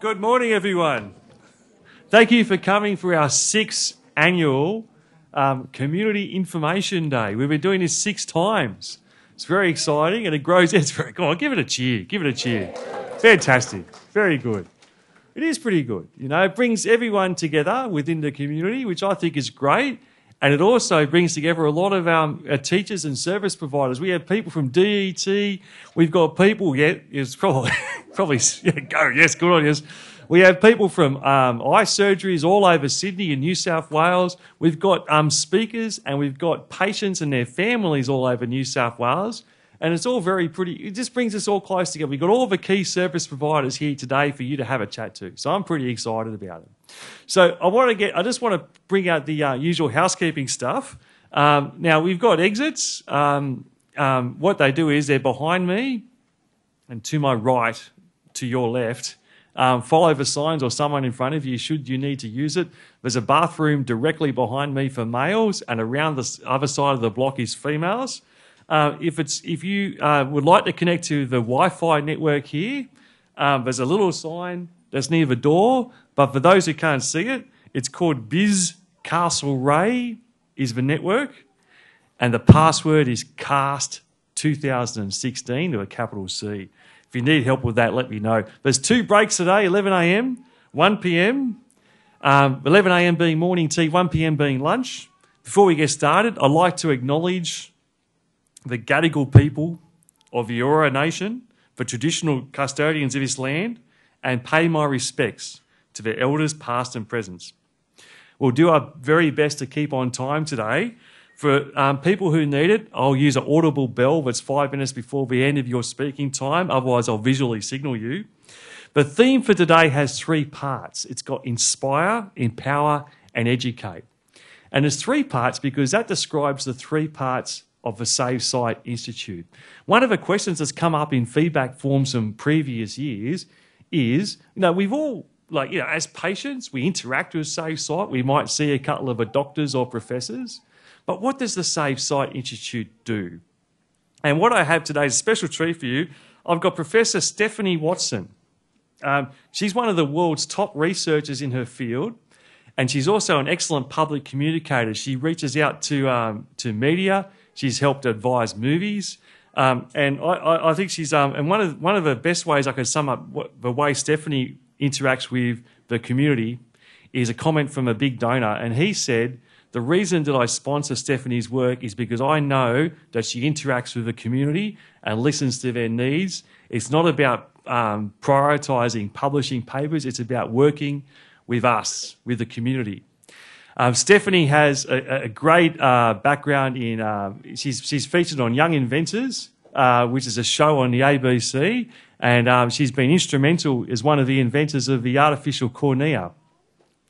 Good morning, everyone. Thank you for coming for our sixth annual um, Community Information Day. We've been doing this six times. It's very exciting and it grows. It's very, on, give it a cheer. Give it a cheer. Fantastic. Very good. It is pretty good. You know, it brings everyone together within the community, which I think is great. And it also brings together a lot of our, our teachers and service providers. We have people from DET. We've got people, yeah, it's probably, probably, yeah, go, yes, good on you. We have people from um, eye surgeries all over Sydney and New South Wales. We've got um, speakers and we've got patients and their families all over New South Wales. And it's all very pretty. It just brings us all close together. We've got all the key service providers here today for you to have a chat to. So I'm pretty excited about it. So I want to get. I just want to bring out the uh, usual housekeeping stuff. Um, now we've got exits. Um, um, what they do is they're behind me, and to my right, to your left. Um, follow the signs or someone in front of you should you need to use it. There's a bathroom directly behind me for males, and around the other side of the block is females. Uh, if it's if you uh, would like to connect to the Wi-Fi network here, um, there's a little sign that's near the door. But for those who can't see it, it's called Biz Castlereagh is the network, and the password is Cast 2016 to a capital C. If you need help with that, let me know. There's two breaks today: 11 a.m., 1 p.m. Um, 11 a.m. being morning tea, 1 p.m. being lunch. Before we get started, I'd like to acknowledge the Gadigal people of the Eora Nation, the traditional custodians of this land, and pay my respects to their elders past and present. We'll do our very best to keep on time today. For um, people who need it, I'll use an audible bell that's five minutes before the end of your speaking time, otherwise, I'll visually signal you. The theme for today has three parts it's got inspire, empower, and educate. And there's three parts because that describes the three parts of the Save Sight Institute. One of the questions that's come up in feedback forms from previous years is, you know, we've all, like, you know, as patients, we interact with Save Sight. We might see a couple of the doctors or professors. But what does the Save Sight Institute do? And what I have today is a special treat for you. I've got Professor Stephanie Watson. Um, she's one of the world's top researchers in her field, and she's also an excellent public communicator. She reaches out to, um, to media, She's helped advise movies. Um, and I, I, think she's um, and one of one of the best ways I could sum up what, the way Stephanie interacts with the community is a comment from a big donor, and he said the reason that I sponsor Stephanie's work is because I know that she interacts with the community and listens to their needs. It's not about um, prioritizing publishing papers; it's about working with us, with the community. Um, Stephanie has a, a great uh, background in, uh, she's, she's featured on Young Inventors, uh, which is a show on the ABC, and um, she's been instrumental as one of the inventors of the artificial cornea.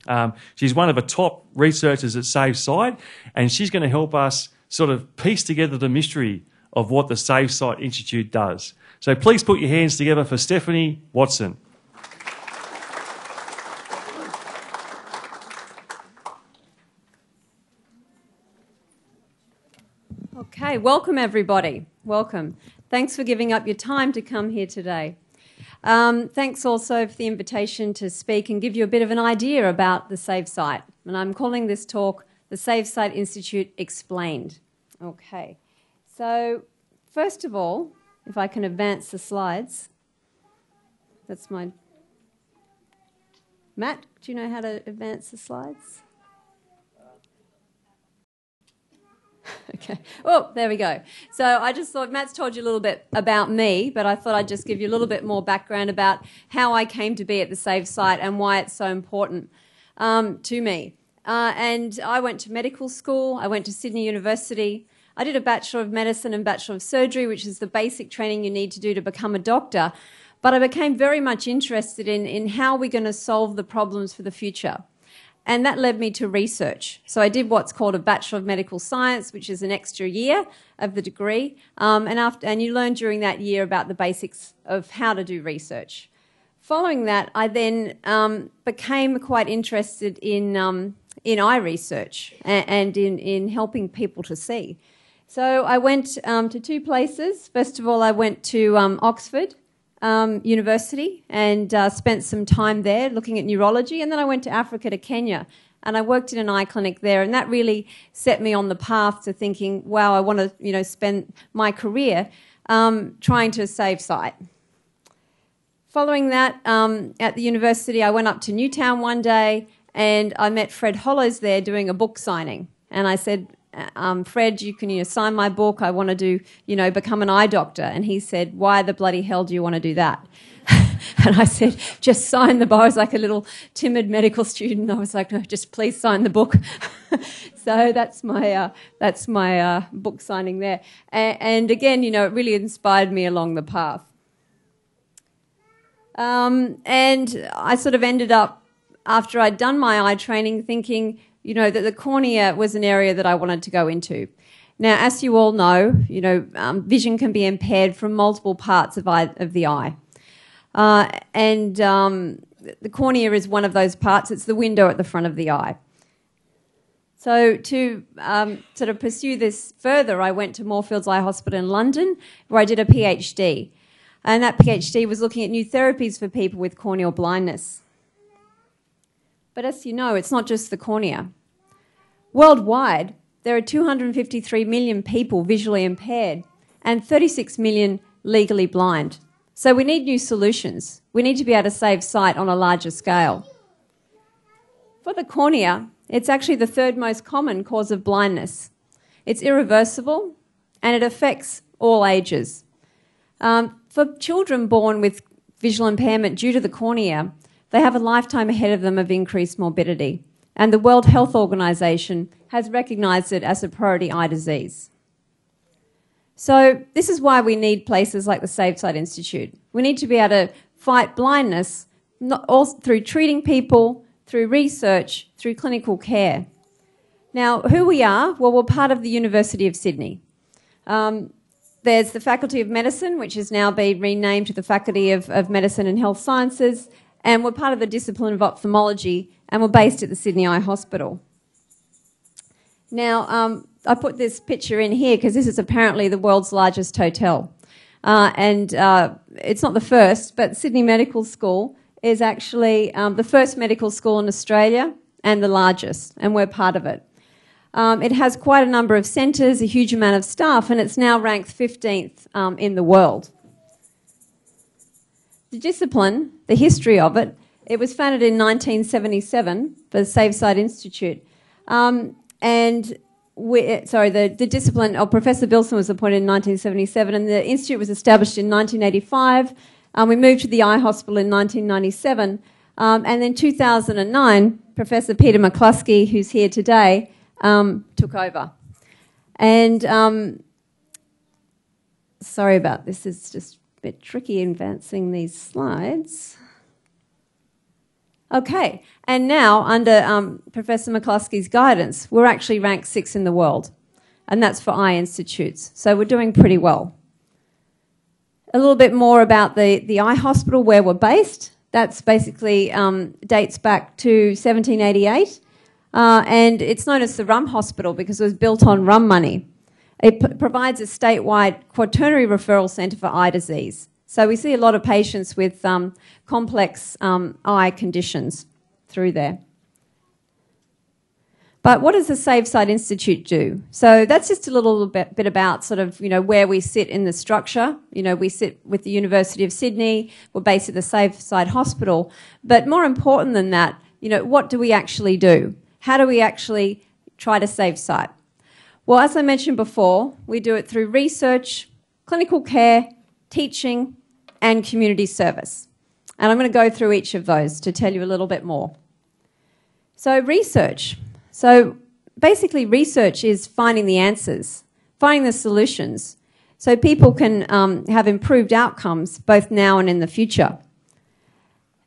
Um, she's one of the top researchers at Sight, and she's going to help us sort of piece together the mystery of what the Sight Institute does. So please put your hands together for Stephanie Watson. Okay, welcome everybody. Welcome. Thanks for giving up your time to come here today. Um, thanks also for the invitation to speak and give you a bit of an idea about the Save Sight. And I'm calling this talk the Save Sight Institute Explained. Okay, so first of all, if I can advance the slides, that's my. Matt, do you know how to advance the slides? okay. Oh, there we go. So I just thought Matt's told you a little bit about me, but I thought I'd just give you a little bit more background about how I came to be at the Save Sight and why it's so important um, to me. Uh, and I went to medical school. I went to Sydney University. I did a Bachelor of Medicine and Bachelor of Surgery, which is the basic training you need to do to become a doctor. But I became very much interested in, in how we're going to solve the problems for the future. And that led me to research. So I did what's called a Bachelor of Medical Science, which is an extra year of the degree. Um, and, after, and you learn during that year about the basics of how to do research. Following that, I then um, became quite interested in, um, in eye research and, and, in, in helping people to see. So I went um, to two places. First of all, I went to um, Oxford um, University and uh, spent some time there looking at neurology. And then I went to Africa to Kenya and I worked in an eye clinic there. And that really set me on the path to thinking, wow, I want to you know, spend my career um, trying to save sight. Following that, um, at the university, I went up to Newtown one day and I met Fred Hollows there doing a book signing. And I said, um, Fred, you can you know, sign my book. I want to do, you know, become an eye doctor. And he said, Why the bloody hell do you want to do that? and I said, Just sign the book. I was like a little timid medical student. I was like, No, just please sign the book. so that's my uh, that's my uh, book signing there. And, and again, you know, it really inspired me along the path. Um, and I sort of ended up, after I'd done my eye training, thinking, you know, that the cornea was an area that I wanted to go into. Now, as you all know, you know, um, vision can be impaired from multiple parts of, eye, of the eye. Uh, and um, the cornea is one of those parts. It's the window at the front of the eye. So to um, sort of pursue this further, I went to Moorfields Eye Hospital in London, where I did a PhD. And that PhD was looking at new therapies for people with corneal blindness. But as you know, it's not just the cornea. Worldwide, there are 253 million people visually impaired and 36 million legally blind. So we need new solutions. We need to be able to save sight on a larger scale. For the cornea, it's actually the third most common cause of blindness. It's irreversible and it affects all ages. Um, for children born with visual impairment due to the cornea, they have a lifetime ahead of them of increased morbidity. And the World Health Organization has recognized it as a priority eye disease. So, this is why we need places like the Save Sight Institute. We need to be able to fight blindness not all through treating people, through research, through clinical care. Now, who we are? Well, we're part of the University of Sydney. Um, there's the Faculty of Medicine, which has now been renamed to the Faculty of, of Medicine and Health Sciences, and we're part of the discipline of ophthalmology, and we're based at the Sydney Eye Hospital. Now, um, I put this picture in here because this is apparently the world's largest hotel. Uh, and uh, it's not the first, but Sydney Medical School is actually um, the first medical school in Australia and the largest, and we're part of it. Um, it has quite a number of centres, a huge amount of staff, and it's now ranked 15th um, in the world. The discipline, the history of it, it was founded in 1977 for the Save Sight Institute. Um, and we, sorry, the, the discipline, or Professor Billson was appointed in 1977, and the institute was established in 1985. Um, we moved to the Eye Hospital in 1997. Um, and then 2009, Professor Peter McCluskey, who's here today, um, took over. And um, sorry about this, it's just a bit tricky advancing these slides. Okay, and now under um, Professor McCluskey's guidance, we're actually ranked six in the world, and that's for eye institutes. So we're doing pretty well. A little bit more about the, the eye hospital where we're based. That's basically um, dates back to 1788. Uh, and it's known as the Rum Hospital because it was built on rum money. It provides a statewide quaternary referral centre for eye disease. So we see a lot of patients with um, complex um, eye conditions through there. But what does the Sight Institute do? So that's just a little bit, bit, about sort of, you know, where we sit in the structure. You know, we sit with the University of Sydney, we're based at the Sight Hospital. But more important than that, you know, what do we actually do? How do we actually try to save sight? Well, as I mentioned before, we do it through research, clinical care, teaching, and community service. And I'm going to go through each of those to tell you a little bit more. So, research. So, basically, research is finding the answers, finding the solutions, so people can um, have improved outcomes both now and in the future.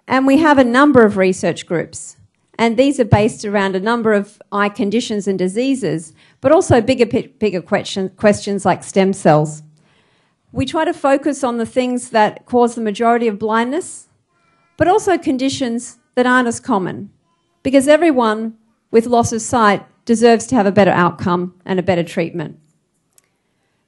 And we have a number of research groups and these are based around a number of eye conditions and diseases, but also bigger, bigger question, questions like stem cells. We try to focus on the things that cause the majority of blindness, but also conditions that aren't as common, because everyone with loss of sight deserves to have a better outcome and a better treatment.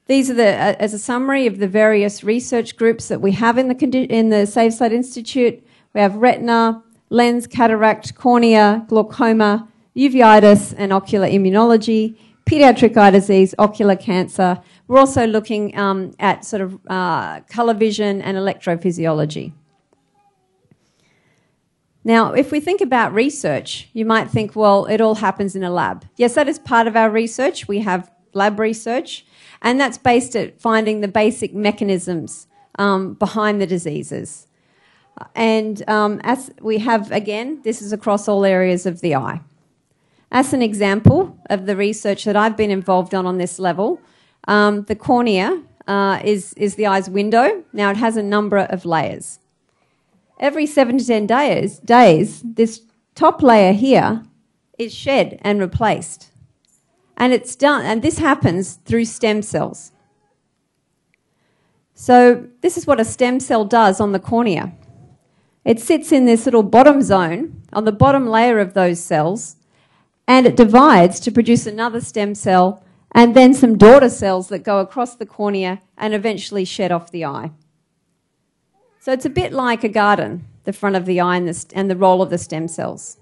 These are the, uh, as a summary of the various research groups that we have in the, in the SaveSight Institute. We have retina, lens, cataract, cornea, glaucoma, uveitis and ocular immunology, pediatric eye disease, ocular cancer. We're also looking um, at sort of uh, colour vision and electrophysiology. Now, if we think about research, you might think, well, it all happens in a lab. Yes, that is part of our research. We have lab research, and that's based at finding the basic mechanisms um, behind the diseases. And um, as we have, again, this is across all areas of the eye. As an example of the research that I've been involved on on this level, um, the cornea uh, is, is the eye's window. Now, it has a number of layers. Every seven to ten days, days, this top layer here is shed and replaced. And it's done, and this happens through stem cells. So, this is what a stem cell does on the cornea. It sits in this little bottom zone, on the bottom layer of those cells, and it divides to produce another stem cell and then some daughter cells that go across the cornea and eventually shed off the eye. So it's a bit like a garden, the front of the eye and the, and the role of the stem cells.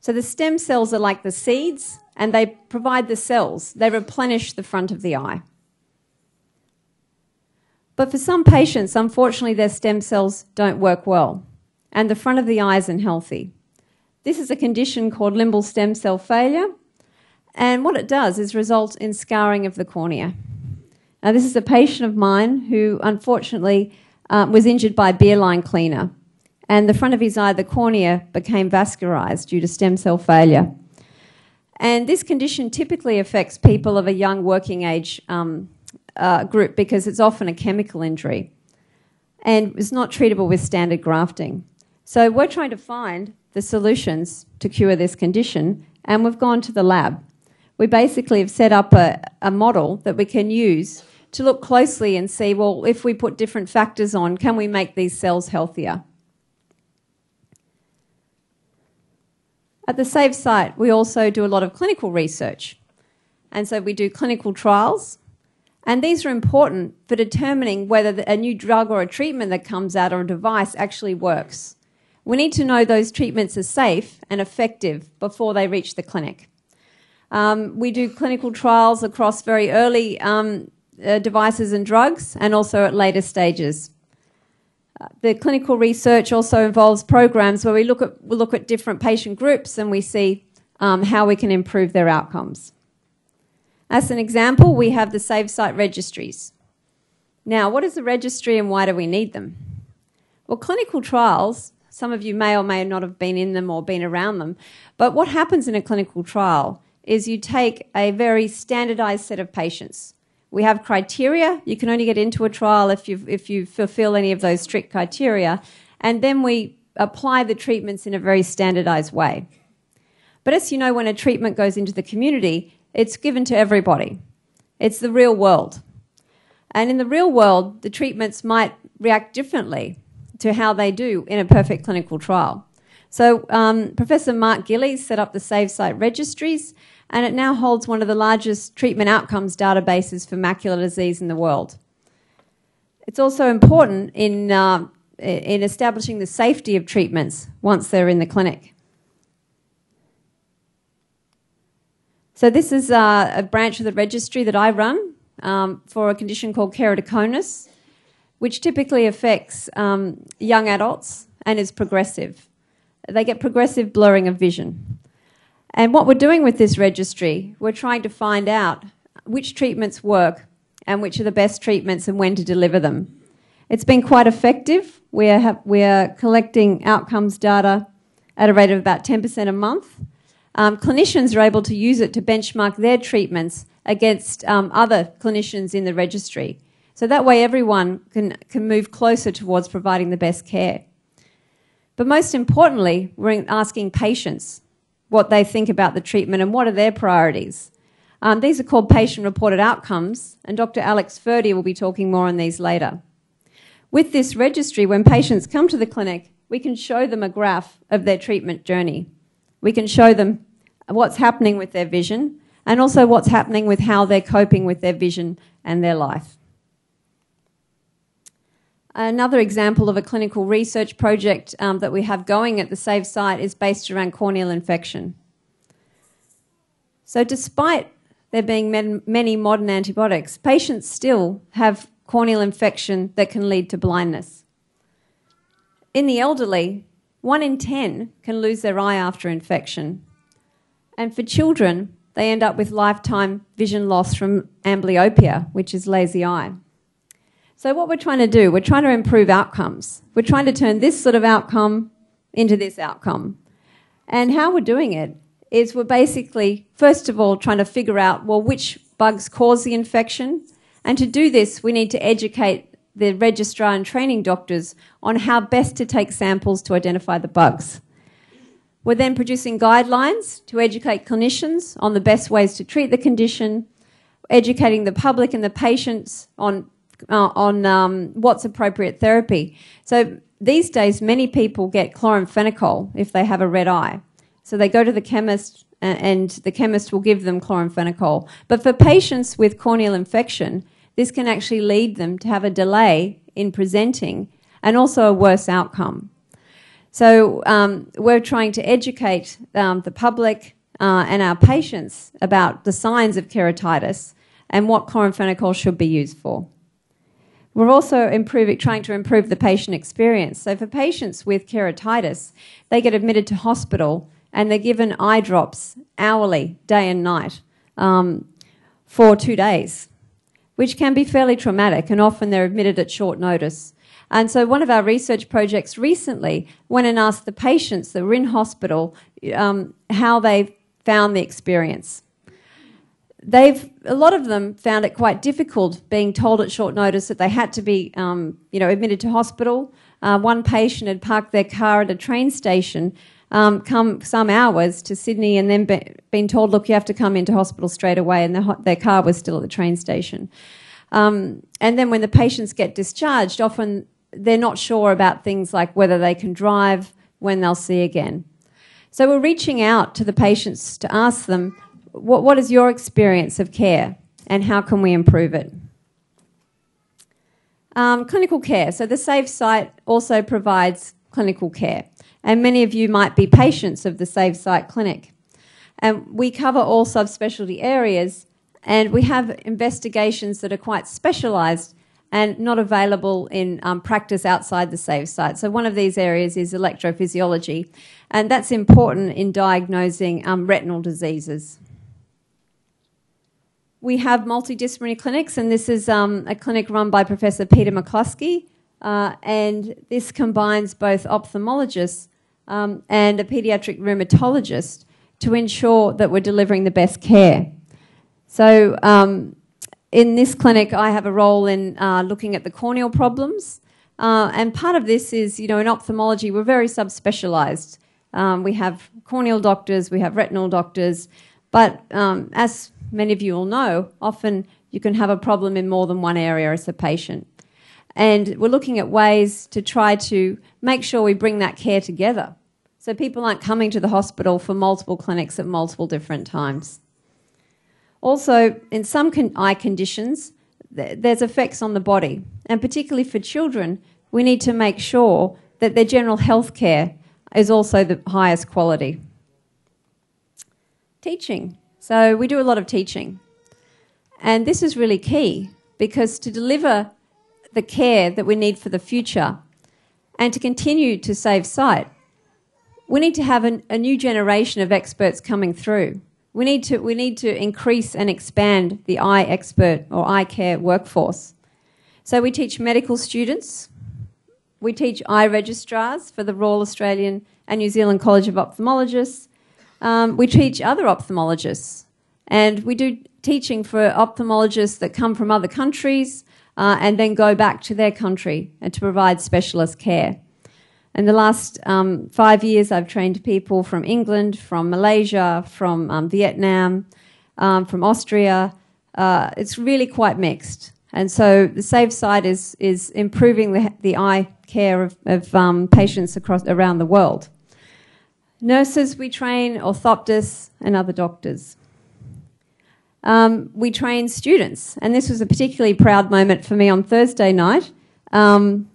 So the stem cells are like the seeds and they provide the cells, they replenish the front of the eye. But for some patients, unfortunately, their stem cells don't work well and the front of the eye isn't healthy. This is a condition called limbal stem cell failure, and what it does is result in scarring of the cornea. Now, this is a patient of mine who unfortunately uh, was injured by beer line cleaner, and the front of his eye, the cornea, became vascularized due to stem cell failure. And this condition typically affects people of a young working age um, uh, group because it's often a chemical injury and is not treatable with standard grafting. So we're trying to find the solutions to cure this condition, and we've gone to the lab. We basically have set up a, a model that we can use to look closely and see, well, if we put different factors on, can we make these cells healthier? At the Save Sight, we also do a lot of clinical research. And so we do clinical trials. And these are important for determining whether a new drug or a treatment that comes out or a device actually works. We need to know those treatments are safe and effective before they reach the clinic. Um, we do clinical trials across very early um, uh, devices and drugs and also at later stages. Uh, the clinical research also involves programs where we look at, we look at different patient groups and we see um, how we can improve their outcomes. As an example, we have the SaveSight registries. Now, what is a registry and why do we need them? Well, clinical trials, some of you may or may not have been in them or been around them, but what happens in a clinical trial is you take a very standardized set of patients. We have criteria. You can only get into a trial if you if you fulfill any of those strict criteria, and then we apply the treatments in a very standardized way. But as you know, when a treatment goes into the community, it's given to everybody. It's the real world. And in the real world, the treatments might react differently to how they do in a perfect clinical trial. So, um, Professor Mark Gillies set up the SaveSight registries, and it now holds one of the largest treatment outcomes databases for macular disease in the world. It's also important in, uh, in establishing the safety of treatments once they're in the clinic. So, this is uh, a branch of the registry that I run um, for a condition called keratoconus, which typically affects um, young adults and is progressive. They get progressive blurring of vision. And what we're doing with this registry, we're trying to find out which treatments work and which are the best treatments and when to deliver them. It's been quite effective. We're, we're collecting outcomes data at a rate of about 10% a month. Um, clinicians are able to use it to benchmark their treatments against um, other clinicians in the registry. So that way everyone can, can move closer towards providing the best care. But most importantly, we're asking patients what they think about the treatment and what are their priorities. Um, these are called patient reported outcomes, and Dr. Alex Ferdy will be talking more on these later. With this registry, when patients come to the clinic, we can show them a graph of their treatment journey. We can show them what's happening with their vision, and also what's happening with how they're coping with their vision and their life. Another example of a clinical research project um, that we have going at the Save Sight is based around corneal infection. So, despite there being many modern antibiotics, patients still have corneal infection that can lead to blindness. In the elderly, one in 10 can lose their eye after infection. And for children, they end up with lifetime vision loss from amblyopia, which is lazy eye. So, what we're trying to do, we're trying to improve outcomes. We're trying to turn this sort of outcome into this outcome. And how we're doing it is we're basically, first of all, trying to figure out, well, which bugs cause the infection. And to do this, we need to educate the registrar and training doctors on how best to take samples to identify the bugs. We're then producing guidelines to educate clinicians on the best ways to treat the condition, educating the public and the patients on, uh, on um, what's appropriate therapy. So these days, many people get chloramphenicol if they have a red eye. So they go to the chemist and the chemist will give them chloramphenicol. But for patients with corneal infection, this can actually lead them to have a delay in presenting and also a worse outcome. So um, we're trying to educate um, the public uh, and our patients about the signs of keratitis and what chloramphenicol should be used for. We're also improving, trying to improve the patient experience. So for patients with keratitis, they get admitted to hospital and they're given eye drops hourly, day and night, um, for two days which can be fairly traumatic, and often they're admitted at short notice. And so, one of our research projects recently went and asked the patients that were in hospital um, how they found the experience. They've a lot of them found it quite difficult being told at short notice that they had to be, um, you know, admitted to hospital. Uh, one patient had parked their car at a train station um, come some hours to Sydney and then be, been told, look, you have to come into hospital straight away, and the, their car was still at the train station. Um, and then when the patients get discharged, often they're not sure about things like whether they can drive, when they'll see again. So we're reaching out to the patients to ask them, what, what is your experience of care and how can we improve it? Um, clinical care. So the Save Sight also provides clinical care and many of you might be patients of the Save Sight Clinic. And we cover all subspecialty areas, and we have investigations that are quite specialised and not available in um, practice outside the Save Sight. So, one of these areas is electrophysiology, and that's important in diagnosing um, retinal diseases. We have multidisciplinary clinics, and this is um, a clinic run by Professor Peter McCluskey, uh, and this combines both ophthalmologists um, and a paediatric rheumatologist to ensure that we're delivering the best care. So, um, in this clinic, I have a role in uh, looking at the corneal problems. Uh, and part of this is, you know, in ophthalmology, we're very subspecialized. Um, we have corneal doctors, we have retinal doctors, but um, as many of you will know, often you can have a problem in more than one area as a patient. And we're looking at ways to try to make sure we bring that care together. So people aren't coming to the hospital for multiple clinics at multiple different times. Also, in some con- eye conditions, th- there's effects on the body. And particularly for children, we need to make sure that their general health care is also the highest quality. Teaching. So we do a lot of teaching. And this is really key because to deliver the care that we need for the future and to continue to save sight, we need to have an, a new generation of experts coming through. We need, to, we need to increase and expand the eye expert or eye care workforce. So we teach medical students, we teach eye registrars for the Royal Australian and New Zealand College of Ophthalmologists, um, we teach other ophthalmologists, and we do teaching for ophthalmologists that come from other countries uh, and then go back to their country and to provide specialist care. In the last um, five years, I've trained people from England, from Malaysia, from um, Vietnam, um, from Austria. Uh, it's really quite mixed. And so the Save Sight is, is improving the, the eye care of, of um, patients across, around the world. Nurses, we train orthoptists and other doctors. um, we train students. And this was a particularly proud moment for me on Thursday night. Um,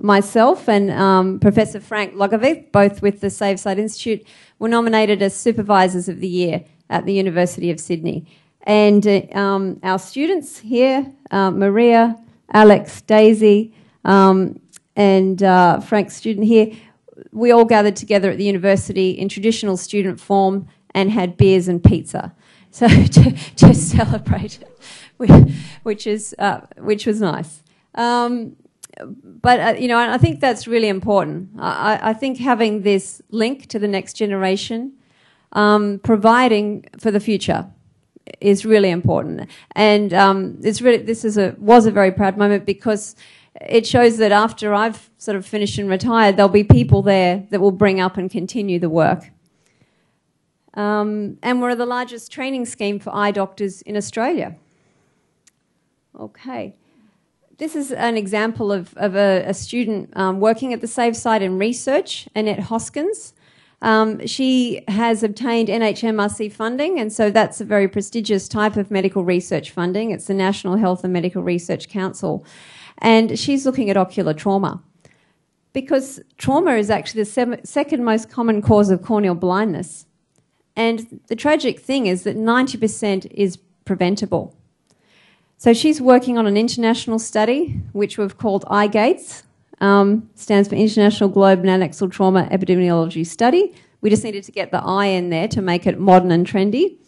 myself and um, Professor Frank Lovicu, both with the Save Sight Institute, were nominated as Supervisors of the Year at the University of Sydney. And uh, um, our students here, uh, Maria, Alex, Daisy, um, and uh, Frank's student here, we all gathered together at the university in traditional student form and had beers and pizza. So to, to celebrate, which is uh, which was nice. Um, but uh, you know, I think that's really important. I, I, think having this link to the next generation, um, providing for the future, is really important. And um, it's really this is a was a very proud moment because it shows that after I've sort of finished and retired, there'll be people there that will bring up and continue the work. Um, and we're the largest training scheme for eye doctors in Australia. Okay. This is an example of, of a, a student um, working at the Save Sight in research, Annette Hoskins. Um, she has obtained NHMRC funding, and so that's a very prestigious type of medical research funding. It's the National Health and Medical Research Council. And she's looking at ocular trauma. Because trauma is actually the second most common cause of corneal blindness. And the tragic thing is that 90% is preventable. So she's working on an international study, which we've called IGATES, um, stands for International Globe Adnexal Trauma Epidemiology Study. We just needed to get the I in there to make it modern and trendy.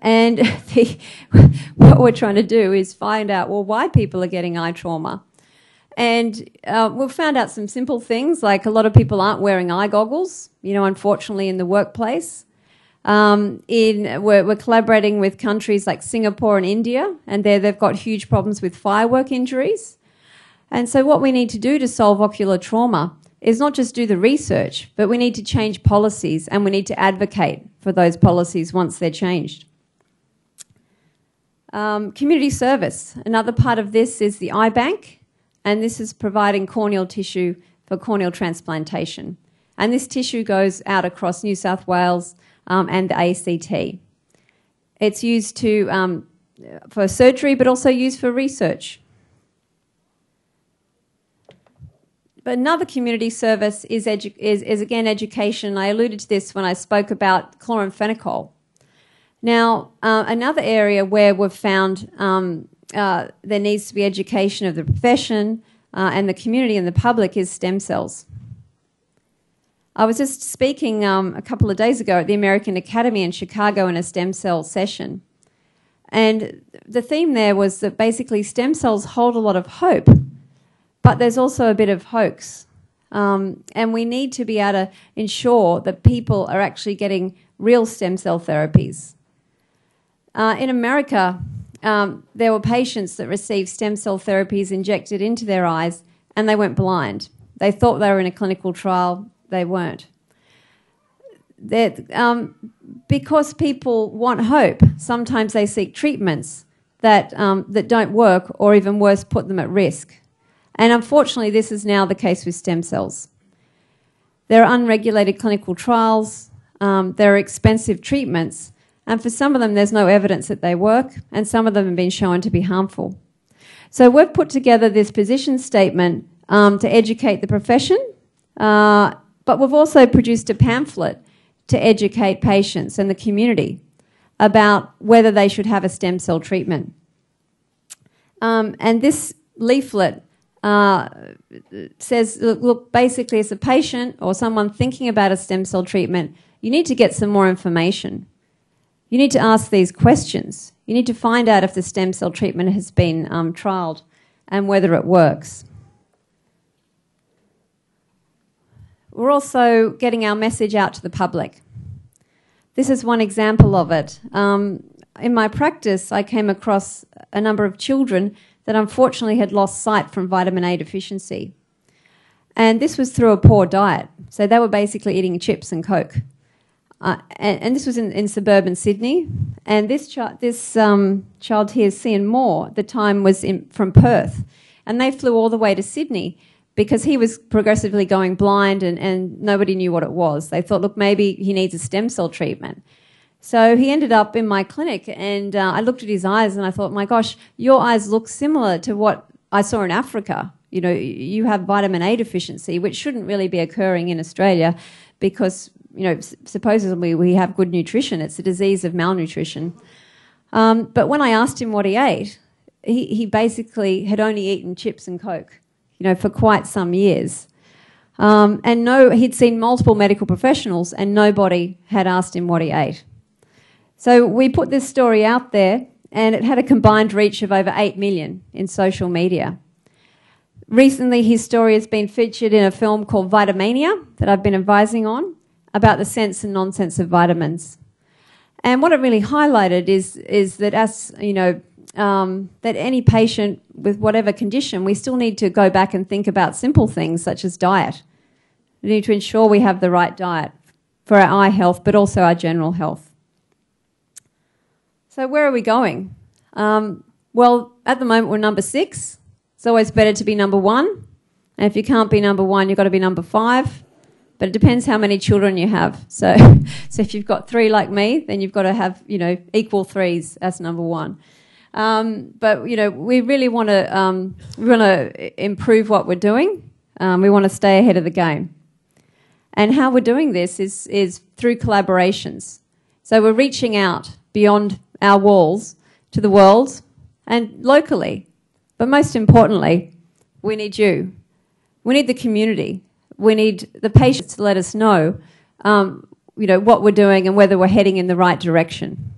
And the, what we're trying to do is find out, well, why people are getting eye trauma. And uh, we've found out some simple things, like a lot of people aren't wearing eye goggles, you know, unfortunately, in the workplace. Um, in, we're, we're, collaborating with countries like Singapore and India, and there they've got huge problems with firework injuries. And so, what we need to do to solve ocular trauma is not just do the research, but we need to change policies and we need to advocate for those policies once they're changed. Um, community service. Another part of this is the eye bank, and this is providing corneal tissue for corneal transplantation. And this tissue goes out across New South Wales, um, and the ACT. It's used to, um, for surgery, but also used for research. But another community service is, is, is, again education. I alluded to this when I spoke about chloramphenicol. Now, uh, another area where we've found um, uh, there needs to be education of the profession uh, and the community and the public is stem cells. I was just speaking um, a couple of days ago at the American Academy in Chicago in a stem cell session. And the theme there was that basically stem cells hold a lot of hope, but there's also a bit of hoax. Um, and we need to be able to ensure that people are actually getting real stem cell therapies. Uh, in America, um, there were patients that received stem cell therapies injected into their eyes and they went blind. They thought they were in a clinical trial, they weren't. Um, because people want hope, sometimes they seek treatments that um, that don't work, or even worse, put them at risk. And unfortunately, this is now the case with stem cells. There are unregulated clinical trials. Um, there are expensive treatments, and for some of them, there's no evidence that they work, and some of them have been shown to be harmful. So we've put together this position statement um, to educate the profession uh, but we've also produced a pamphlet to educate patients and the community about whether they should have a stem cell treatment. Um, and this leaflet uh, says look, look, basically, as a patient or someone thinking about a stem cell treatment, you need to get some more information. You need to ask these questions. You need to find out if the stem cell treatment has been um, trialled and whether it works. We're also getting our message out to the public. This is one example of it. Um, in my practice, I came across a number of children that unfortunately had lost sight from vitamin A deficiency. And this was through a poor diet. So they were basically eating chips and Coke. Uh, and, and, this was in, in, suburban Sydney. And this, chi- this um, child here, Cian Moore, the time was in, from Perth. And they flew all the way to Sydney because he was progressively going blind and, and nobody knew what it was. They thought, look, maybe he needs a stem cell treatment. So he ended up in my clinic, and uh, I looked at his eyes and I thought, my gosh, your eyes look similar to what I saw in Africa. You know, you have vitamin A deficiency, which shouldn't really be occurring in Australia because, you know, supposedly we have good nutrition. It's a disease of malnutrition. Um, but when I asked him what he ate, he, he basically had only eaten chips and Coke, you know, for quite some years. Um, and no, he'd seen multiple medical professionals and nobody had asked him what he ate. So we put this story out there and it had a combined reach of over 8 million in social media. Recently, his story has been featured in a film called Vitamania that I've been advising on about the sense and nonsense of vitamins. And what it really highlighted is, is that as, you know, um, that any patient with whatever condition, we still need to go back and think about simple things such as diet. We need to ensure we have the right diet for our eye health, but also our general health. So, where are we going? Um, well, at the moment, we're number six. It's always better to be number one. And if you can't be number one, you've got to be number five. But it depends how many children you have. So, so if you've got three like me, then you've got to have, you know, equal threes as number one. Um, but you know, we really want to um, we want to improve what we're doing. Um, we want to stay ahead of the game. And how we're doing this is is through collaborations. So we're reaching out beyond our walls to the world and locally. But most importantly, we need you. We need the community. We need the patients to let us know, um, you know, what we're doing and whether we're heading in the right direction.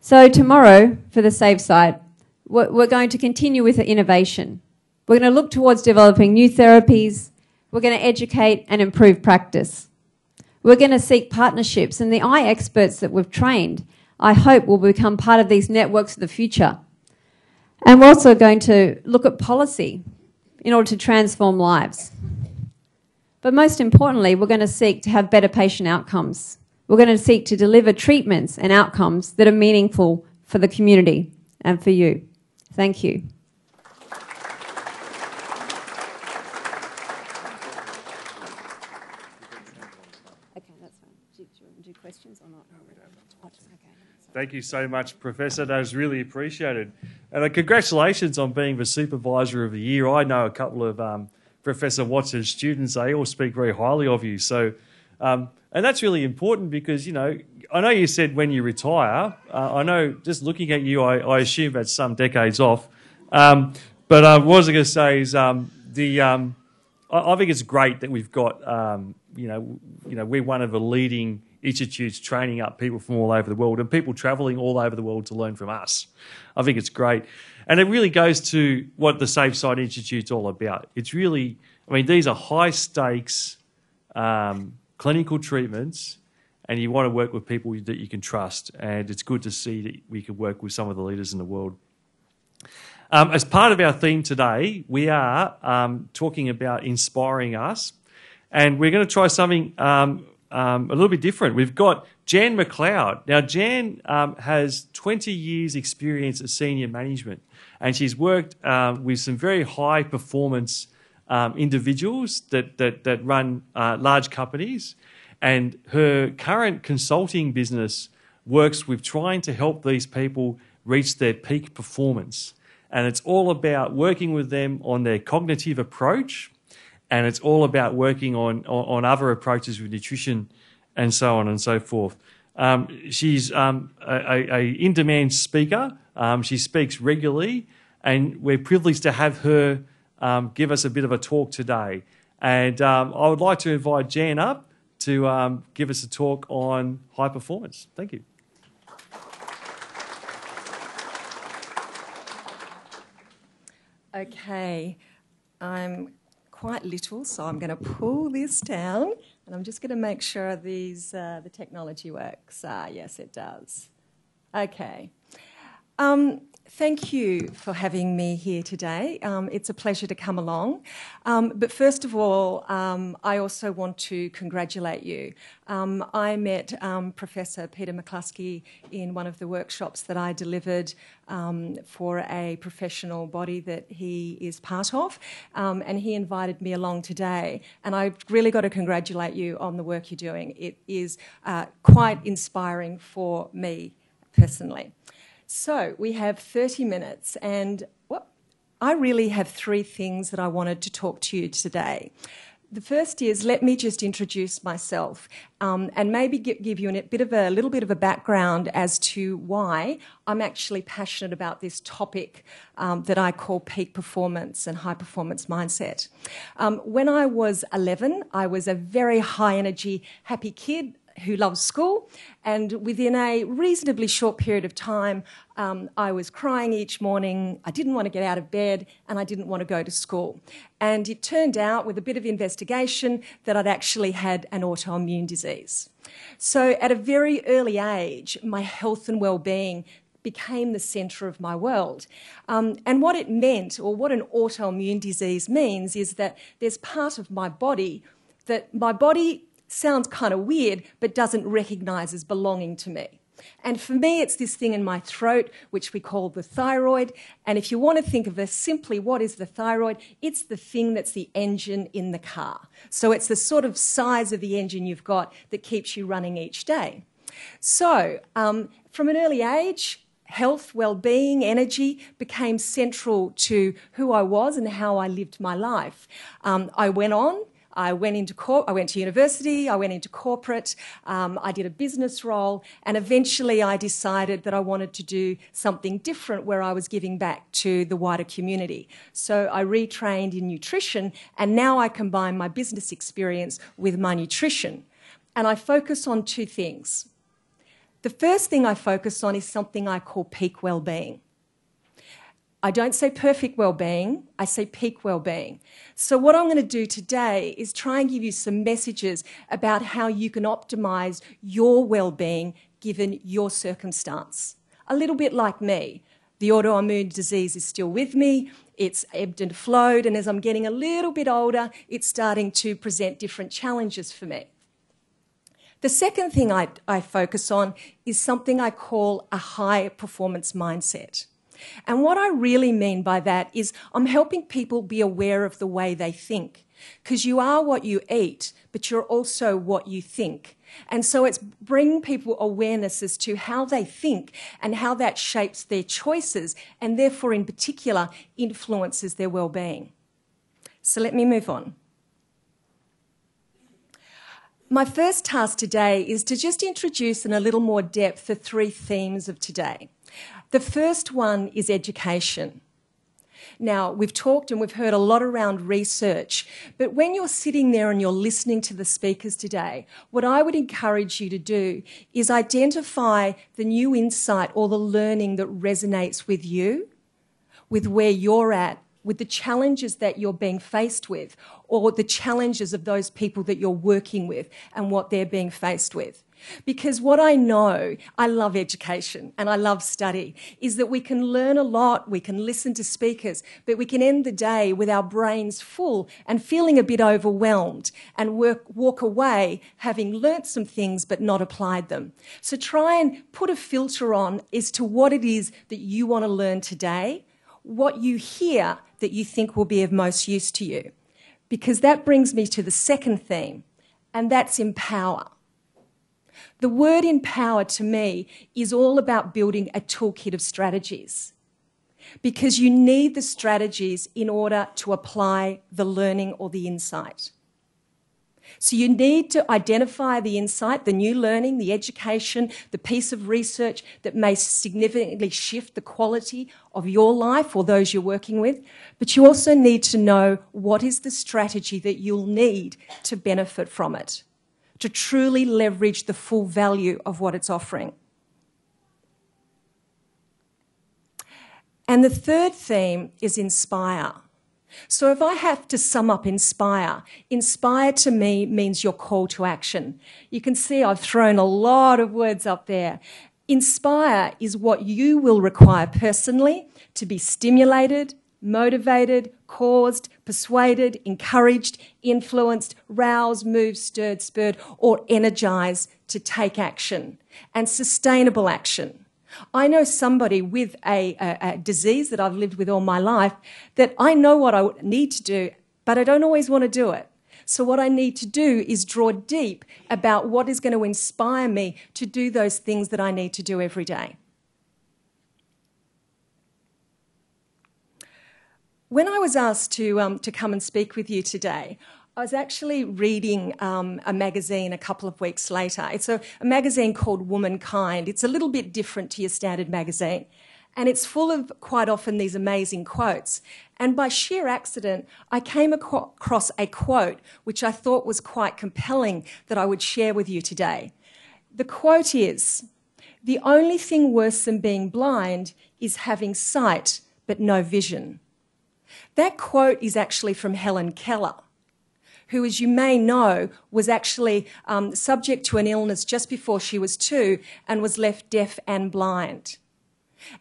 So tomorrow, for the Save Sight, we're going to continue with the innovation. We're going to look towards developing new therapies. We're going to educate and improve practice. We're going to seek partnerships, and the eye experts that we've trained, I hope, will become part of these networks of the future. And we're also going to look at policy in order to transform lives. But most importantly, we're going to seek to have better patient outcomes. We're going to seek to deliver treatments and outcomes that are meaningful for the community and for you. Thank you. Okay, that's fine. Do you want to do questions or not? Okay. Thank you so much, Professor. That was really appreciated. And uh, congratulations on being the Supervisor of the Year. I know a couple of um, Professor Watts's students, they all speak very highly of you. So um, and that's really important because, you know, I know you said when you retire, uh, I know just looking at you, I, I assume that's some decades off. Um, but uh, what I was going to say is um, the, um, I, I, think it's great that we've got, um, you know, you know, we're one of the leading institutes training up people from all over the world and people travelling all over the world to learn from us. I think it's great. And it really goes to what the Save Sight Institute's all about. It's really, I mean, these are high stakes um, clinical treatments and you want to work with people that you can trust. And it's good to see that we can work with some of the leaders in the world. Um, as part of our theme today, we are um, talking about inspiring us, and we're going to try something um, um a little bit different. We've got Jan McLeod. Now, Jan um, has 20 years' experience as senior management, and she's worked um, with some very high performance um, individuals that, that, that run uh, large companies. And her current consulting business works with trying to help these people reach their peak performance. And it's all about working with them on their cognitive approach. And it's all about working on, on, on other approaches with nutrition and so on and so forth. Um, she's um, a, a, in demand speaker. Um, she speaks regularly, and we're privileged to have her um, give us a bit of a talk today. And um, I would like to invite Jan up to um, give us a talk on high performance. Thank you. Okay, I'm quite little, so I'm going to pull this down, and I'm just going to make sure these uh, the technology works. Ah, yes, it does. Okay. Um, thank you for having me here today. Um, it's a pleasure to come along. Um, but first of all, um, I also want to congratulate you. Um, I met um, Professor Peter McCluskey in one of the workshops that I delivered for a professional body that he is part of, and he invited me along today. And I've really got to congratulate you on the work you're doing. It is uh, quite inspiring for me personally. So we have 30 minutes, and I really have three things that I wanted to talk to you today. The first is let me just introduce myself um, and maybe give you a bit of a little bit of a background as to why I'm actually passionate about this topic um, that I call peak performance and high performance mindset. Um, when I was 11, I was a very high energy, happy kid who loves school. And within a reasonably short period of time, um, I was crying each morning. I didn't want to get out of bed and I didn't want to go to school. And it turned out, with a bit of investigation, that I'd actually had an autoimmune disease. So at a very early age, my health and well-being became the centre of my world. Um, and what it meant, or what an autoimmune disease means, is that there's part of my body that my body sounds kind of weird, but doesn't recognize as belonging to me. And for me, it's this thing in my throat, which we call the thyroid. And if you want to think of this simply, what is the thyroid? It's the thing that's the engine in the car. So it's the sort of size of the engine you've got that keeps you running each day. So um, from an early age, health, well-being, energy became central to who I was and how I lived my life. Um, I went on I went into cor- I went to university. I went into corporate. Um, I did a business role, and eventually I decided that I wanted to do something different, where I was giving back to the wider community. So I retrained in nutrition, and now I combine my business experience with my nutrition, and I focus on two things. The first thing I focus on is something I call peak well-being. I don't say perfect well-being, I say peak well-being. So what I'm going to do today is try and give you some messages about how you can optimize your well-being given your circumstance. A little bit like me. The autoimmune disease is still with me. It's ebbed and flowed, and as I'm getting a little bit older, it's starting to present different challenges for me. The second thing I, I focus on is something I call a high performance mindset. And what I really mean by that is I'm helping people be aware of the way they think. Because you are what you eat, but you're also what you think. And so it's bringing people awareness as to how they think and how that shapes their choices and therefore, in particular, influences their well-being. So let me move on. My first task today is to just introduce in a little more depth the three themes of today. The first one is education. Now, we've talked and we've heard a lot around research, but when you're sitting there and you're listening to the speakers today, what I would encourage you to do is identify the new insight or the learning that resonates with you, with where you're at, with the challenges that you're being faced with, or the challenges of those people that you're working with and what they're being faced with. Because what I know, I love education and I love study, is that we can learn a lot, we can listen to speakers, but we can end the day with our brains full and feeling a bit overwhelmed and work, walk away having learnt some things but not applied them. So try and put a filter on as to what it is that you want to learn today, what you hear that you think will be of most use to you. Because that brings me to the second theme, and that's empower. The word empower to me is all about building a toolkit of strategies because you need the strategies in order to apply the learning or the insight. So you need to identify the insight, the new learning, the education, the piece of research that may significantly shift the quality of your life or those you're working with. But you also need to know what is the strategy that you'll need to benefit from it to truly leverage the full value of what it's offering. And the third theme is inspire. So if I have to sum up inspire, inspire to me means your call to action. You can see I've thrown a lot of words up there. Inspire is what you will require personally to be stimulated, motivated, caused, persuaded, encouraged, influenced, roused, moved, stirred, spurred, or energized to take action and sustainable action. I know somebody with a, a, a, disease that I've lived with all my life that I know what I need to do, but I don't always want to do it. So, what I need to do is draw deep about what is going to inspire me to do those things that I need to do every day. When I was asked to, um, to come and speak with you today, I was actually reading um, a magazine a couple of weeks later. It's a, a magazine called Womankind. It's a little bit different to your standard magazine. And it's full of quite often these amazing quotes. And by sheer accident, I came across a quote which I thought was quite compelling that I would share with you today. The quote is The only thing worse than being blind is having sight but no vision. That quote is actually from Helen Keller who, as you may know, was actually um, subject to an illness just before she was two and was left deaf and blind.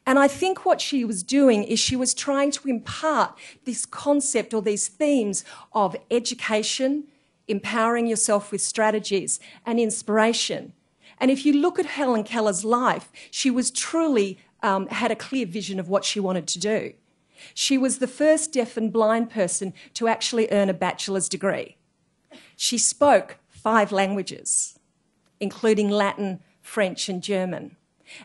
And I think what she was doing is she was trying to impart this concept or these themes of education, empowering yourself with strategies, and inspiration. And if you look at Helen Keller's life, she was truly um, had a clear vision of what she wanted to do. She was the first deaf and blind person to actually earn a bachelor's degree. She spoke five languages, including Latin, French, and German.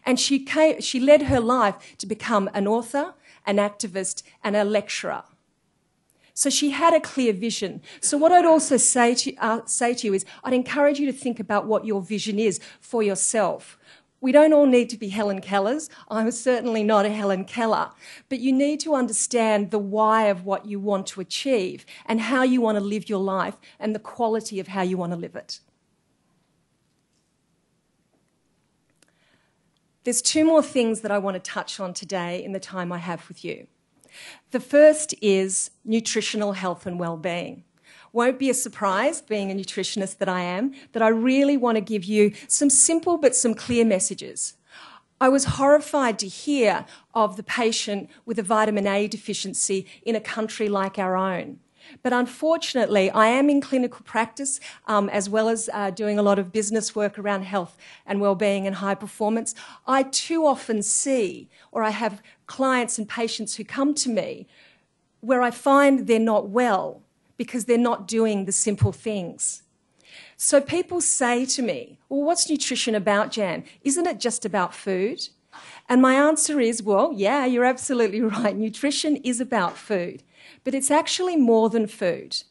And she, came, she led her life to become an author, an activist, and a lecturer. So she had a clear vision. So what I'd also say to, uh, say to you is I'd encourage you to think about what your vision is for yourself. We don't all need to be Helen Kellers. I'm certainly not a Helen Keller. But you need to understand the why of what you want to achieve and how you want to live your life and the quality of how you want to live it. There's two more things that I want to touch on today in the time I have with you. The first is nutritional health and well-being. Won't be a surprise, being a nutritionist that I am, that I really want to give you some simple but some clear messages. I was horrified to hear of the patient with a vitamin A deficiency in a country like our own. But unfortunately, I am in clinical practice um, as well as uh, doing a lot of business work around health and well-being and high performance. I too often see, or I have clients and patients who come to me where I find they're not well because they're not doing the simple things. So people say to me, Well, what's nutrition about, Jan? Isn't it just about food? And my answer is, Well, yeah, you're absolutely right. Nutrition is about food but it's actually more than food.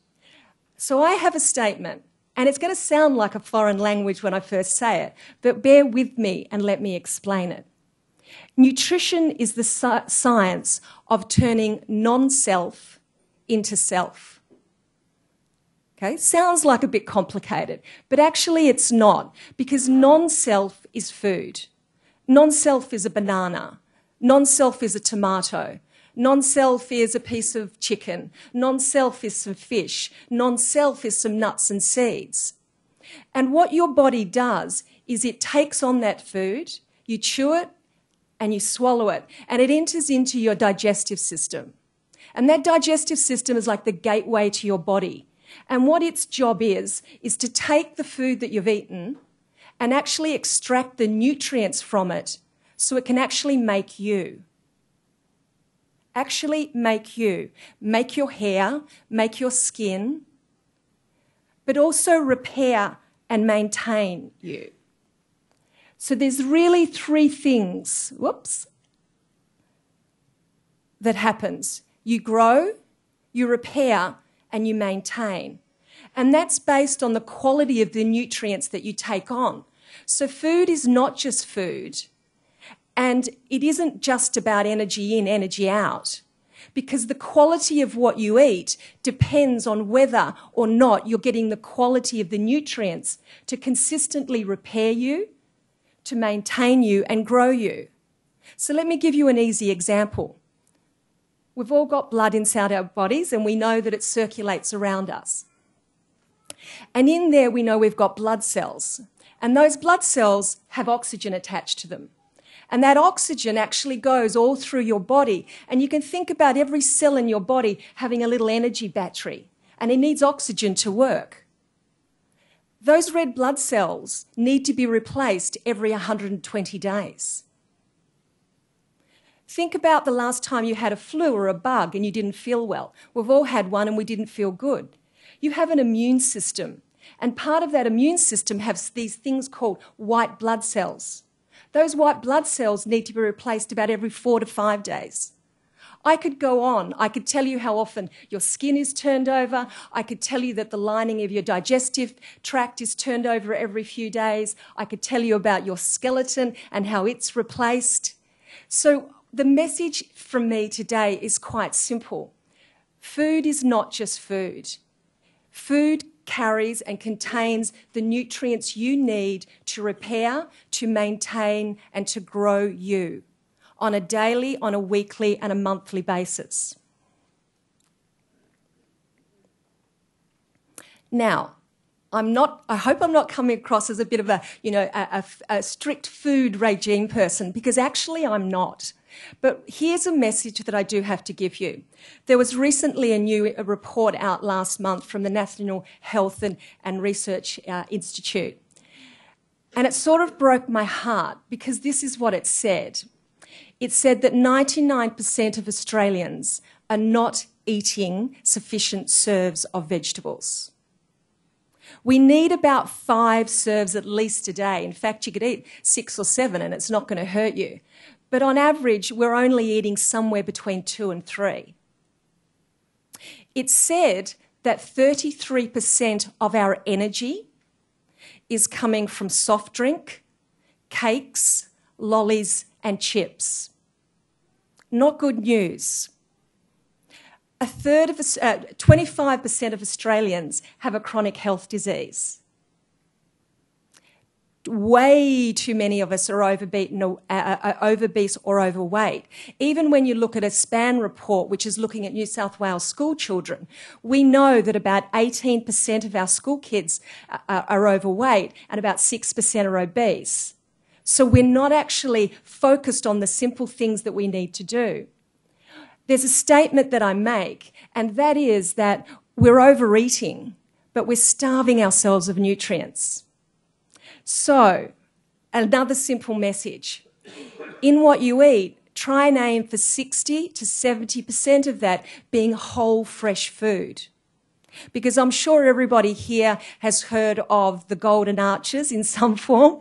So I have a statement, and it's going to sound like a foreign language when I first say it, but bear with me and let me explain it. Nutrition is the science of turning non self into self. Okay, sounds like a bit complicated, but actually it's not, because non self is food. Non self is a banana. Non self is a tomato. Non self is a piece of chicken. Non self is some fish. Non self is some nuts and seeds. And what your body does is it takes on that food, you chew it, and you swallow it, and it enters into your digestive system. And that digestive system is like the gateway to your body. And what its job is, is to take the food that you've eaten and actually extract the nutrients from it so it can actually make you actually make you, make your hair, make your skin, but also repair and maintain you. So there's really three things, whoops, that happens. You grow, you repair, and you maintain. And that's based on the quality of the nutrients that you take on. So food is not just food. And it isn't just about energy in, energy out, because the quality of what you eat depends on whether or not you're getting the quality of the nutrients to consistently repair you, to maintain you, and grow you. So let me give you an easy example. We've all got blood inside our bodies, and we know that it circulates around us. And in there, we know we've got blood cells. And those blood cells have oxygen attached to them. And that oxygen actually goes all through your body. And you can think about every cell in your body having a little energy battery, and it needs oxygen to work. Those red blood cells need to be replaced every 120 days. Think about the last time you had a flu or a bug and you didn't feel well. We've all had one and we didn't feel good. You have an immune system, and part of that immune system has these things called white blood cells. Those white blood cells need to be replaced about every four to five days. I could go on. I could tell you how often your skin is turned over. I could tell you that the lining of your digestive tract is turned over every few days. I could tell you about your skeleton and how it's replaced. So, the message from me today is quite simple food is not just food, food carries and contains the nutrients you need to repair, to maintain, and to grow you on a daily, on a weekly, and a monthly basis. Now, I'm not, I hope I'm not coming across as a bit of a, you know, a, a, a, strict food regime person because actually I'm not. But here's a message that I do have to give you. There was recently a new report out last month from the National Health and, and Research uh, Institute. And it sort of broke my heart because this is what it said it said that 99% of Australians are not eating sufficient serves of vegetables. We need about five serves at least a day. In fact, you could eat six or seven and it's not going to hurt you. But on average, we're only eating somewhere between two and three. It's said that 33% of our energy is coming from soft drink, cakes, lollies, and chips. Not good news. A third of, uh, 25% of Australians have a chronic health disease. Way too many of us are overbeaten, uh, uh, obese or overweight. Even when you look at a SPAN report, which is looking at New South Wales school children, we know that about 18% of our school kids uh, are overweight and about 6% are obese. So we're not actually focused on the simple things that we need to do. There's a statement that I make, and that is that we're overeating, but we're starving ourselves of nutrients. So, another simple message. In what you eat, try and aim for 60 to 70% of that being whole, fresh food. Because I'm sure everybody here has heard of the golden arches in some form.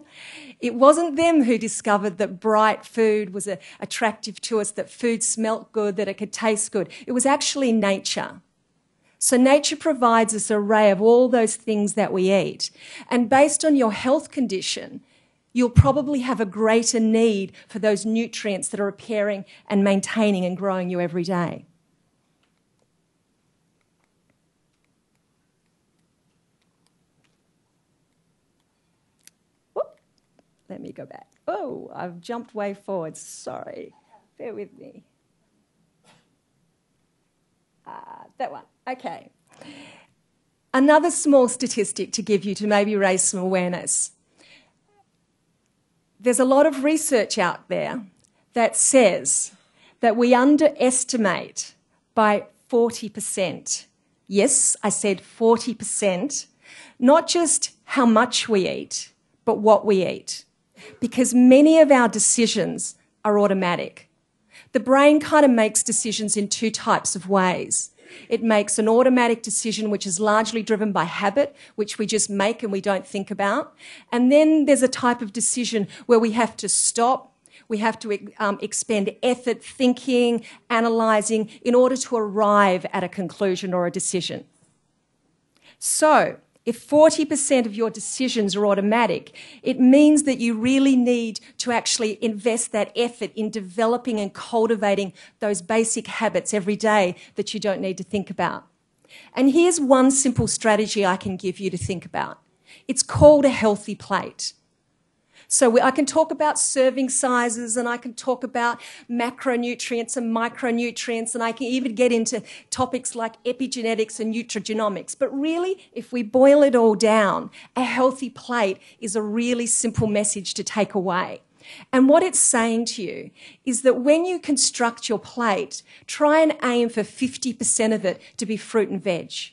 It wasn't them who discovered that bright food was attractive to us, that food smelt good, that it could taste good. It was actually nature. So nature provides us an array of all those things that we eat. And based on your health condition, you'll probably have a greater need for those nutrients that are repairing and maintaining and growing you every day. Let me go back. Oh, I've jumped way forward. Sorry. Bear with me. Ah, that one. Okay. Another small statistic to give you to maybe raise some awareness. There's a lot of research out there that says that we underestimate by 40%. Yes, I said 40%. Not just how much we eat, but what we eat because many of our decisions are automatic. The brain kind of makes decisions in two types of ways. It makes an automatic decision, which is largely driven by habit, which we just make and we don't think about. And then there's a type of decision where we have to stop, we have to um, expend effort thinking, analysing, in order to arrive at a conclusion or a decision. So, if 40% of your decisions are automatic, it means that you really need to actually invest that effort in developing and cultivating those basic habits every day that you don't need to think about. And here's one simple strategy I can give you to think about. It's called a healthy plate. So I can talk about serving sizes and I can talk about macronutrients and micronutrients and I can even get into topics like epigenetics and nutrigenomics. But really, if we boil it all down, a healthy plate is a really simple message to take away. And what it's saying to you is that when you construct your plate, try and aim for 50% of it to be fruit and veg.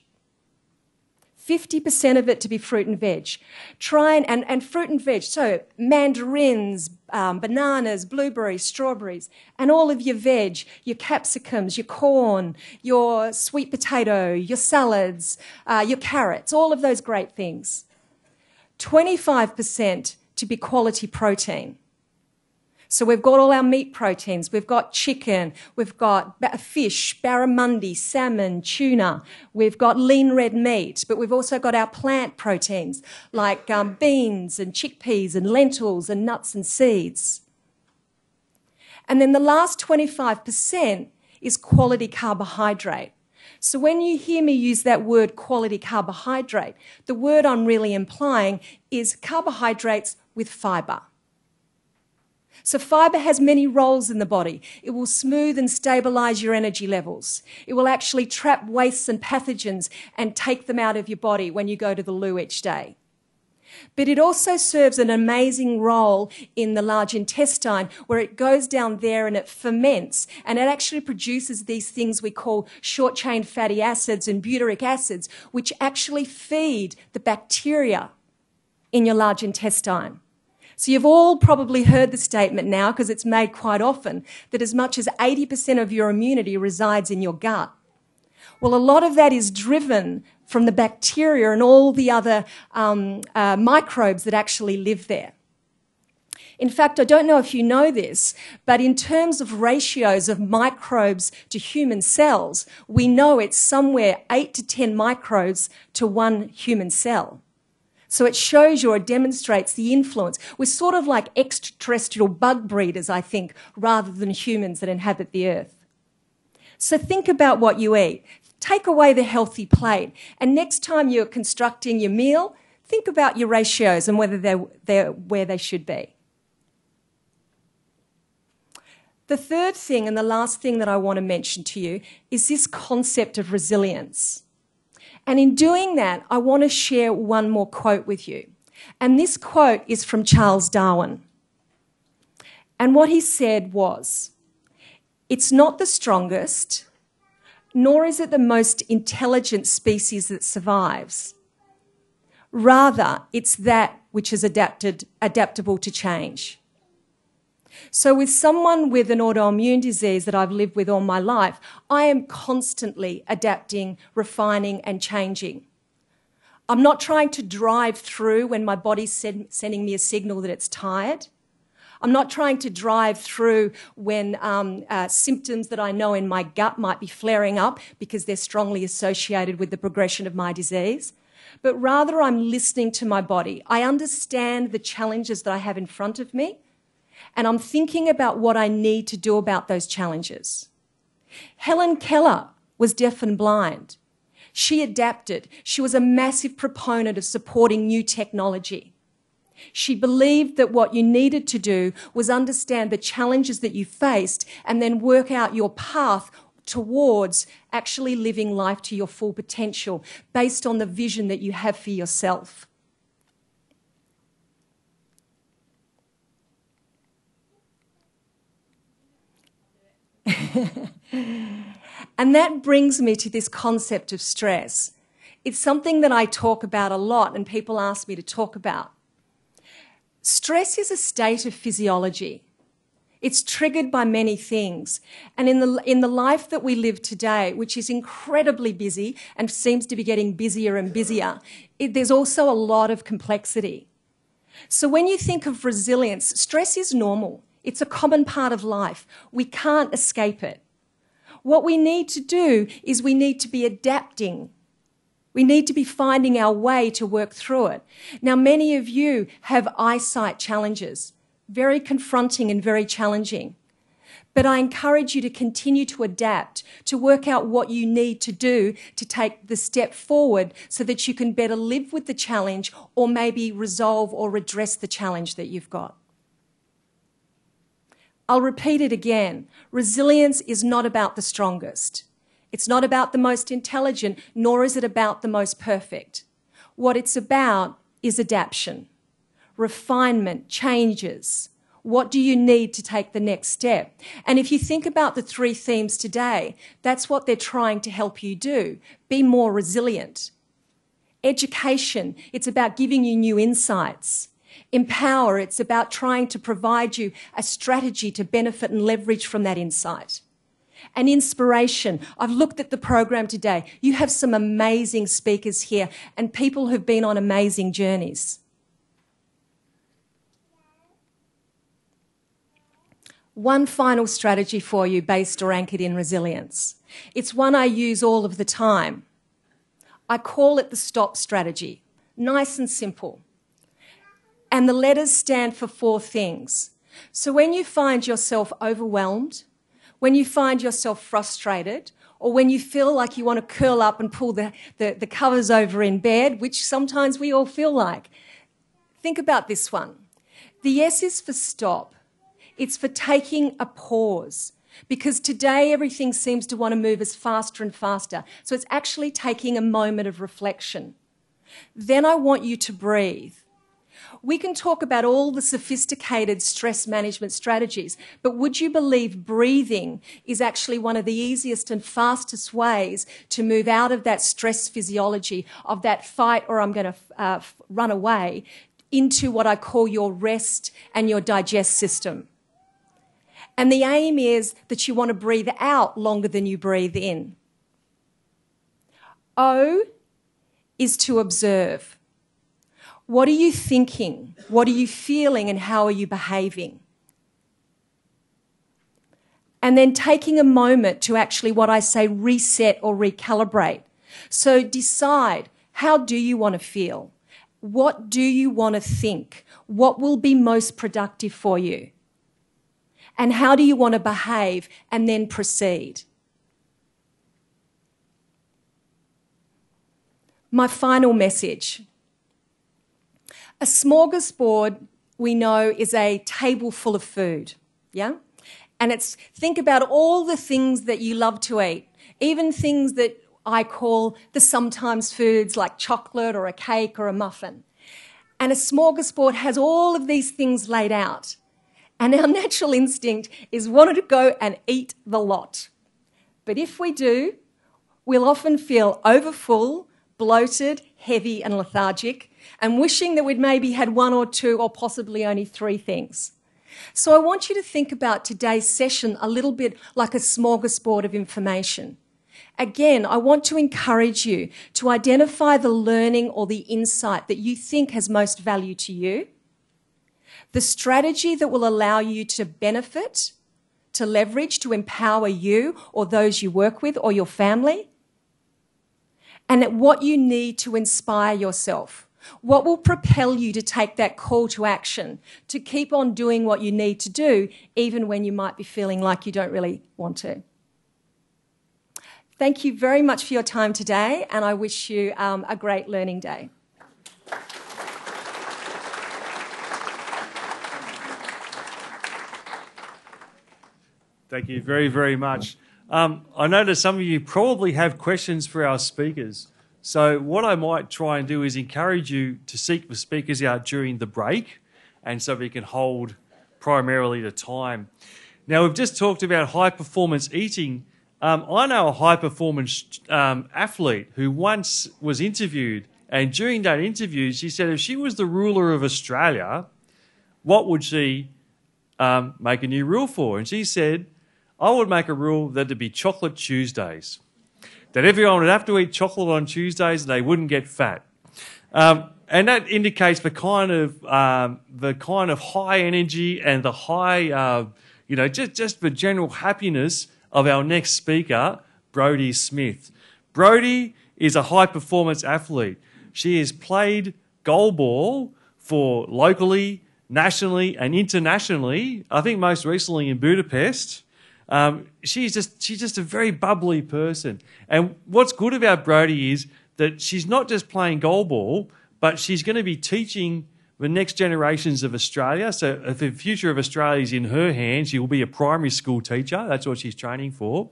50% of it to be fruit and veg. Try and, and, and fruit and veg, so mandarins, um, bananas, blueberries, strawberries, and all of your veg, your capsicums, your corn, your sweet potato, your salads, uh, your carrots, all of those great things. 25% to be quality protein. So we've got all our meat proteins. We've got chicken. We've got fish, barramundi, salmon, tuna. We've got lean red meat, but we've also got our plant proteins like um, beans and chickpeas and lentils and nuts and seeds. And then the last 25% is quality carbohydrate. So when you hear me use that word quality carbohydrate, the word I'm really implying is carbohydrates with fibre. So, fiber has many roles in the body. It will smooth and stabilize your energy levels. It will actually trap wastes and pathogens and take them out of your body when you go to the loo each day. But it also serves an amazing role in the large intestine where it goes down there and it ferments and it actually produces these things we call short chain fatty acids and butyric acids, which actually feed the bacteria in your large intestine. So you've all probably heard the statement now because it's made quite often that as much as 80% of your immunity resides in your gut. Well, a lot of that is driven from the bacteria and all the other um, uh, microbes that actually live there. In fact, I don't know if you know this, but in terms of ratios of microbes to human cells, we know it's somewhere 8 to 10 microbes to one human cell. So it shows you or demonstrates the influence. We're sort of like extraterrestrial bug breeders, I think, rather than humans that inhabit the earth. So think about what you eat. Take away the healthy plate. And next time you're constructing your meal, think about your ratios and whether they're, they're where they should be. The third thing and the last thing that I want to mention to you is this concept of resilience. And in doing that, I want to share one more quote with you. And this quote is from Charles Darwin. And what he said was It's not the strongest, nor is it the most intelligent species that survives. Rather, it's that which is adapted, adaptable to change. So, with someone with an autoimmune disease that I've lived with all my life, I am constantly adapting, refining, and changing. I'm not trying to drive through when my body's sending me a signal that it's tired. I'm not trying to drive through when um, uh, symptoms that I know in my gut might be flaring up because they're strongly associated with the progression of my disease. But rather, I'm listening to my body. I understand the challenges that I have in front of me and I'm thinking about what I need to do about those challenges. Helen Keller was deaf and blind. She adapted. She was a massive proponent of supporting new technology. She believed that what you needed to do was understand the challenges that you faced and then work out your path towards actually living life to your full potential based on the vision that you have for yourself. and that brings me to this concept of stress. It's something that I talk about a lot and people ask me to talk about. Stress is a state of physiology. It's triggered by many things. And in the, in the life that we live today, which is incredibly busy and seems to be getting busier and busier, it, there's also a lot of complexity. So when you think of resilience, stress is normal. It's a common part of life. We can't escape it. What we need to do is we need to be adapting. We need to be finding our way to work through it. Now, many of you have eyesight challenges, very confronting and very challenging. But I encourage you to continue to adapt, to work out what you need to do to take the step forward so that you can better live with the challenge or maybe resolve or redress the challenge that you've got. I'll repeat it again. Resilience is not about the strongest. It's not about the most intelligent, nor is it about the most perfect. What it's about is adaptation, refinement, changes, What do you need to take the next step? And if you think about the three themes today, that's what they're trying to help you do. Be more resilient. Education, it's about giving you new insights. Empower, it's about trying to provide you a strategy to benefit and leverage from that insight. And inspiration. I've looked at the program today. You have some amazing speakers here and people who've been on amazing journeys. One final strategy for you based or anchored in resilience. It's one I use all of the time. I call it the stop strategy. Nice and simple. And the letters stand for four things. So when you find yourself overwhelmed, when you find yourself frustrated, or when you feel like you want to curl up and pull the, the, the covers over in bed, which sometimes we all feel like, think about this one. The S is for stop. It's for taking a pause. Because today everything seems to want to move us faster and faster. So it's actually taking a moment of reflection. Then I want you to breathe. We can talk about all the sophisticated stress management strategies, but would you believe breathing is actually one of the easiest and fastest ways to move out of that stress physiology of that fight or I'm going to uh, run away into what I call your rest and your digest system. And the aim is that you want to breathe out longer than you breathe in. O is to observe. What are you thinking? What are you feeling? And how are you behaving? And then taking a moment to actually, what I say, reset or recalibrate. So decide how do you want to feel? What do you want to think? What will be most productive for you? and how do you want to behave and then proceed. My final message. A smorgasbord, we know, is a table full of food. Yeah? And it's think about all the things that you love to eat, even things that I call the sometimes foods like chocolate or a cake or a muffin. And a smorgasbord has all of these things laid out. And our natural instinct is wanting to go and eat the lot. But if we do, we'll often feel overfull, bloated, heavy, and lethargic, and wishing that we'd maybe had one or two or possibly only three things. So I want you to think about today's session a little bit like a smorgasbord of information. Again, I want to encourage you to identify the learning or the insight that you think has most value to you the strategy that will allow you to benefit, to leverage, to empower you or those you work with or your family, and what you need to inspire yourself. What will propel you to take that call to action, to keep on doing what you need to do, even when you might be feeling like you don't really want to? Thank you very much for your time today, and I wish you um, a great learning day. Thank you very, very much. Um, I notice some of you probably have questions for our speakers. So, what I might try and do is encourage you to seek the speakers out during the break, and so we can hold primarily the time. Now, we've just talked about high performance eating. Um, I know a high performance um, athlete who once was interviewed, and during that interview, she said if she was the ruler of Australia, what would she um, make a new rule for? And she said, I would make a rule that there'd be chocolate Tuesdays. That everyone would have to eat chocolate on Tuesdays and they wouldn't get fat. Um, and that indicates the kind of um, the kind of high energy and the high, uh, you know, just just the general happiness of our next speaker, Brodie Smith. Brodie is a high performance athlete. She has played goalball for locally, nationally, and internationally. I think most recently in Budapest. Um, she's just she's just a very bubbly person. And what's good about Brodie is that she's not just playing goalball, but she's going to be teaching the next generations of Australia. So if the future of Australia is in her hands, she will be a primary school teacher. That's what she's training for.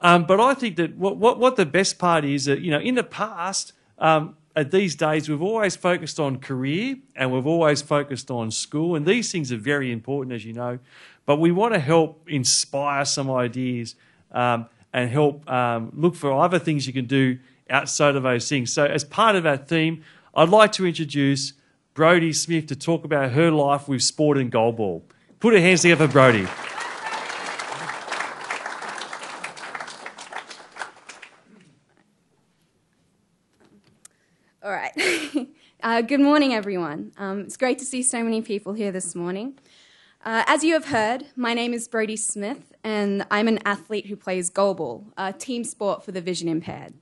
Um, but I think that what, what, what the best part is that you know in the past. Um, at these days, we've always focused on career and we've always focused on school, and these things are very important, as you know. But we want to help inspire some ideas um, and help um, look for other things you can do outside of those things. So, as part of our theme, I'd like to introduce Brodie Smith to talk about her life with sport and goalball. Put your hands together for Brodie. All right. uh, good morning, everyone. Um, it's great to see so many people here this morning. Uh, as you have heard, my name is Brodie Smith, and I'm an athlete who plays goalball, a team sport for the vision impaired.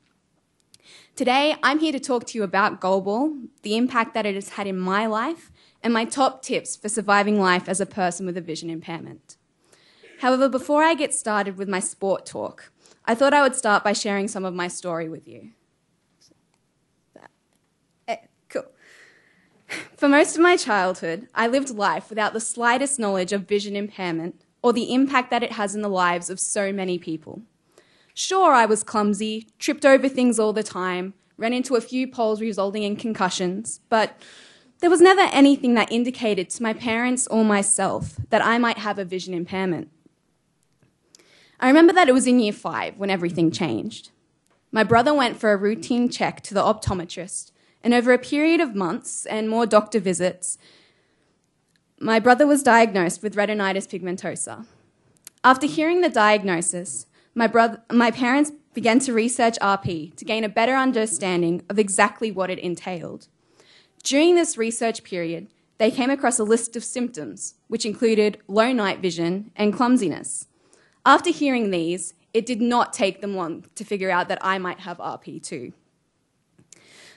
Today, I'm here to talk to you about goalball, the impact that it has had in my life, and my top tips for surviving life as a person with a vision impairment. However, before I get started with my sport talk, I thought I would start by sharing some of my story with you. For most of my childhood, I lived life without the slightest knowledge of vision impairment or the impact that it has in the lives of so many people. Sure, I was clumsy, tripped over things all the time, ran into a few poles resulting in concussions, but there was never anything that indicated to my parents or myself that I might have a vision impairment. I remember that it was in year five when everything changed. My brother went for a routine check to the optometrist and over a period of months and more doctor visits, my brother was diagnosed with retinitis pigmentosa. After hearing the diagnosis, my, brother, my parents began to research RP to gain a better understanding of exactly what it entailed. During this research period, they came across a list of symptoms, which included low night vision and clumsiness. After hearing these, it did not take them long to figure out that I might have RP too.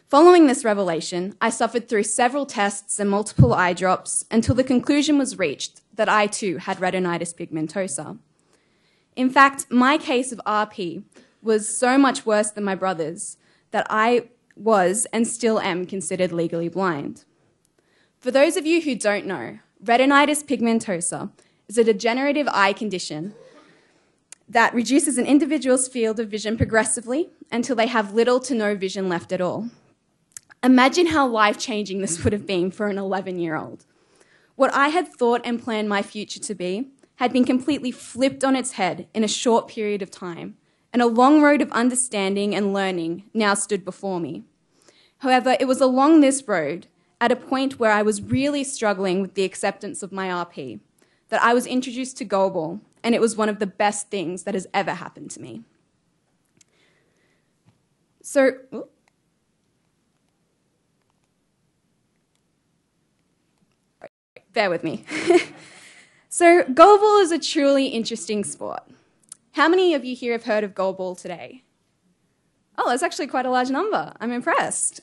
Following this revelation, I suffered through several tests and multiple eye drops until the conclusion was reached that I too had retinitis pigmentosa. In fact, my case of RP was so much worse than my brother's that I was and still am considered legally blind. For those of you who don't know, retinitis pigmentosa is a degenerative eye condition that reduces an individual's field of vision progressively until they have little to no vision left at all. Imagine how life changing this would have been for an 11 year old. What I had thought and planned my future to be had been completely flipped on its head in a short period of time, and a long road of understanding and learning now stood before me. However, it was along this road, at a point where I was really struggling with the acceptance of my RP, that I was introduced to goalball, and it was one of the best things that has ever happened to me. So, bear with me. so, goalball is a truly interesting sport. How many of you here have heard of goalball today? Oh, that's actually quite a large number. I'm impressed.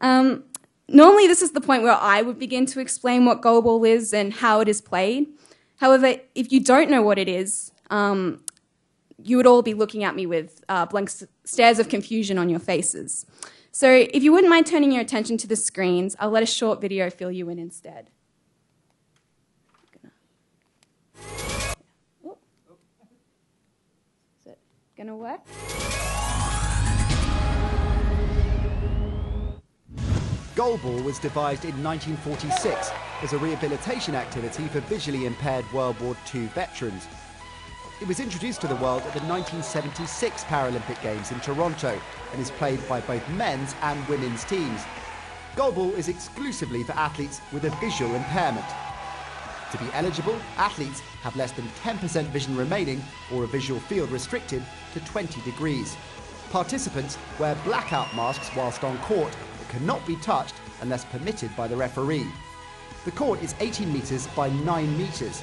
Um, normally, this is the point where I would begin to explain what goalball is and how it is played. However, if you don't know what it is, um, you would all be looking at me with uh, blank stares of confusion on your faces. So, if you wouldn't mind turning your attention to the screens, I'll let a short video fill you in instead. Gonna work? Goalball was devised in 1946 as a rehabilitation activity for visually impaired World War II veterans. It was introduced to the world at the 1976 Paralympic Games in Toronto and is played by both men's and women's teams. Goalball is exclusively for athletes with a visual impairment. To be eligible, athletes have less than 10% vision remaining or a visual field restricted to 20 degrees. Participants wear blackout masks whilst on court that cannot be touched unless permitted by the referee. The court is 18 metres by 9 metres.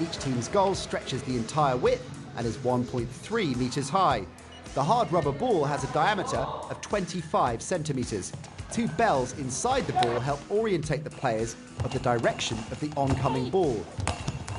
Each team's goal stretches the entire width and is 1.3 metres high. The hard rubber ball has a diameter of 25 centimetres. Two bells inside the ball help orientate the players of the direction of the oncoming ball.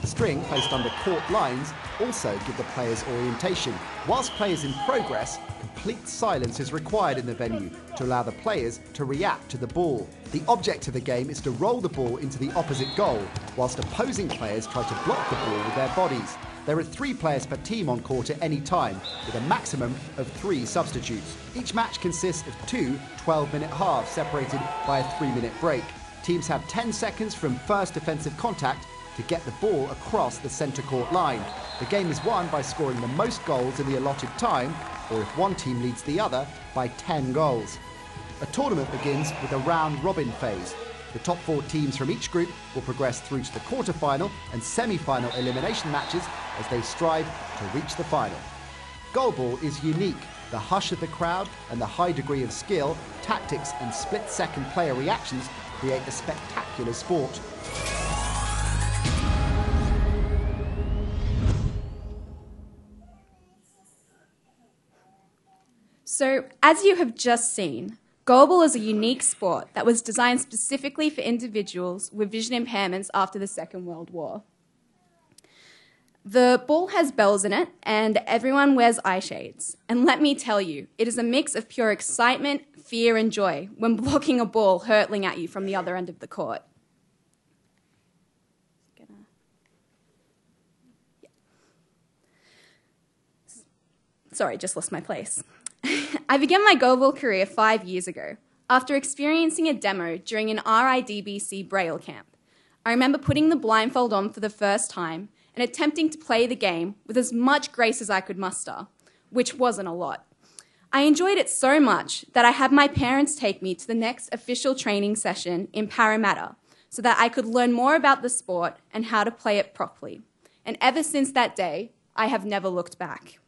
The string placed under court lines also give the players orientation. Whilst players in progress, complete silence is required in the venue to allow the players to react to the ball. The object of the game is to roll the ball into the opposite goal, whilst opposing players try to block the ball with their bodies. There are three players per team on court at any time, with a maximum of three substitutes. Each match consists of two 12 minute halves separated by a three minute break. Teams have 10 seconds from first defensive contact to get the ball across the centre court line. The game is won by scoring the most goals in the allotted time, or if one team leads the other, by 10 goals. A tournament begins with a round robin phase. The top four teams from each group will progress through to the quarter-final and semi-final elimination matches as they strive to reach the final. Goalball is unique. The hush of the crowd and the high degree of skill, tactics and split-second player reactions create a spectacular sport. So, as you have just seen, goalball is a unique sport that was designed specifically for individuals with vision impairments after the Second World War. The ball has bells in it, and everyone wears eye shades. And let me tell you, it is a mix of pure excitement, fear, and joy when blocking a ball hurtling at you from the other end of the court. Sorry, just lost my place. I began my goalball career five years ago after experiencing a demo during an RIDBC Braille camp. I remember putting the blindfold on for the first time and attempting to play the game with as much grace as I could muster, which wasn't a lot. I enjoyed it so much that I had my parents take me to the next official training session in Parramatta so that I could learn more about the sport and how to play it properly. And ever since that day, I have never looked back.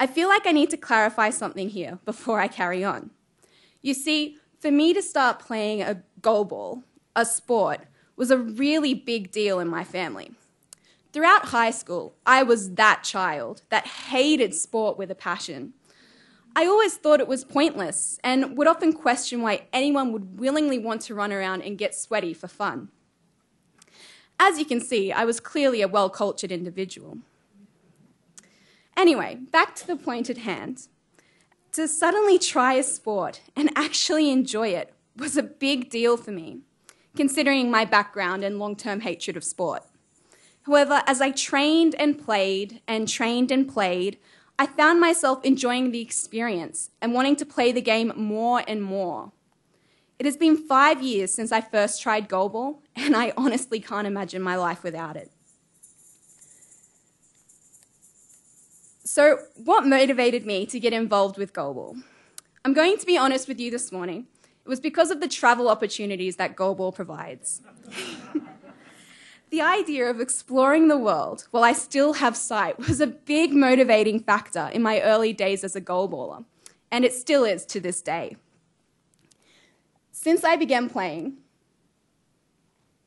I feel like I need to clarify something here before I carry on. You see, for me to start playing a goalball, a sport, was a really big deal in my family. Throughout high school, I was that child that hated sport with a passion. I always thought it was pointless and would often question why anyone would willingly want to run around and get sweaty for fun. As you can see, I was clearly a well cultured individual. Anyway, back to the point at hand. To suddenly try a sport and actually enjoy it was a big deal for me, considering my background and long term hatred of sport. However, as I trained and played and trained and played, I found myself enjoying the experience and wanting to play the game more and more. It has been five years since I first tried goalball, and I honestly can't imagine my life without it. So, what motivated me to get involved with goalball? I'm going to be honest with you this morning. It was because of the travel opportunities that goalball provides. the idea of exploring the world while I still have sight was a big motivating factor in my early days as a goalballer, and it still is to this day. Since I began playing,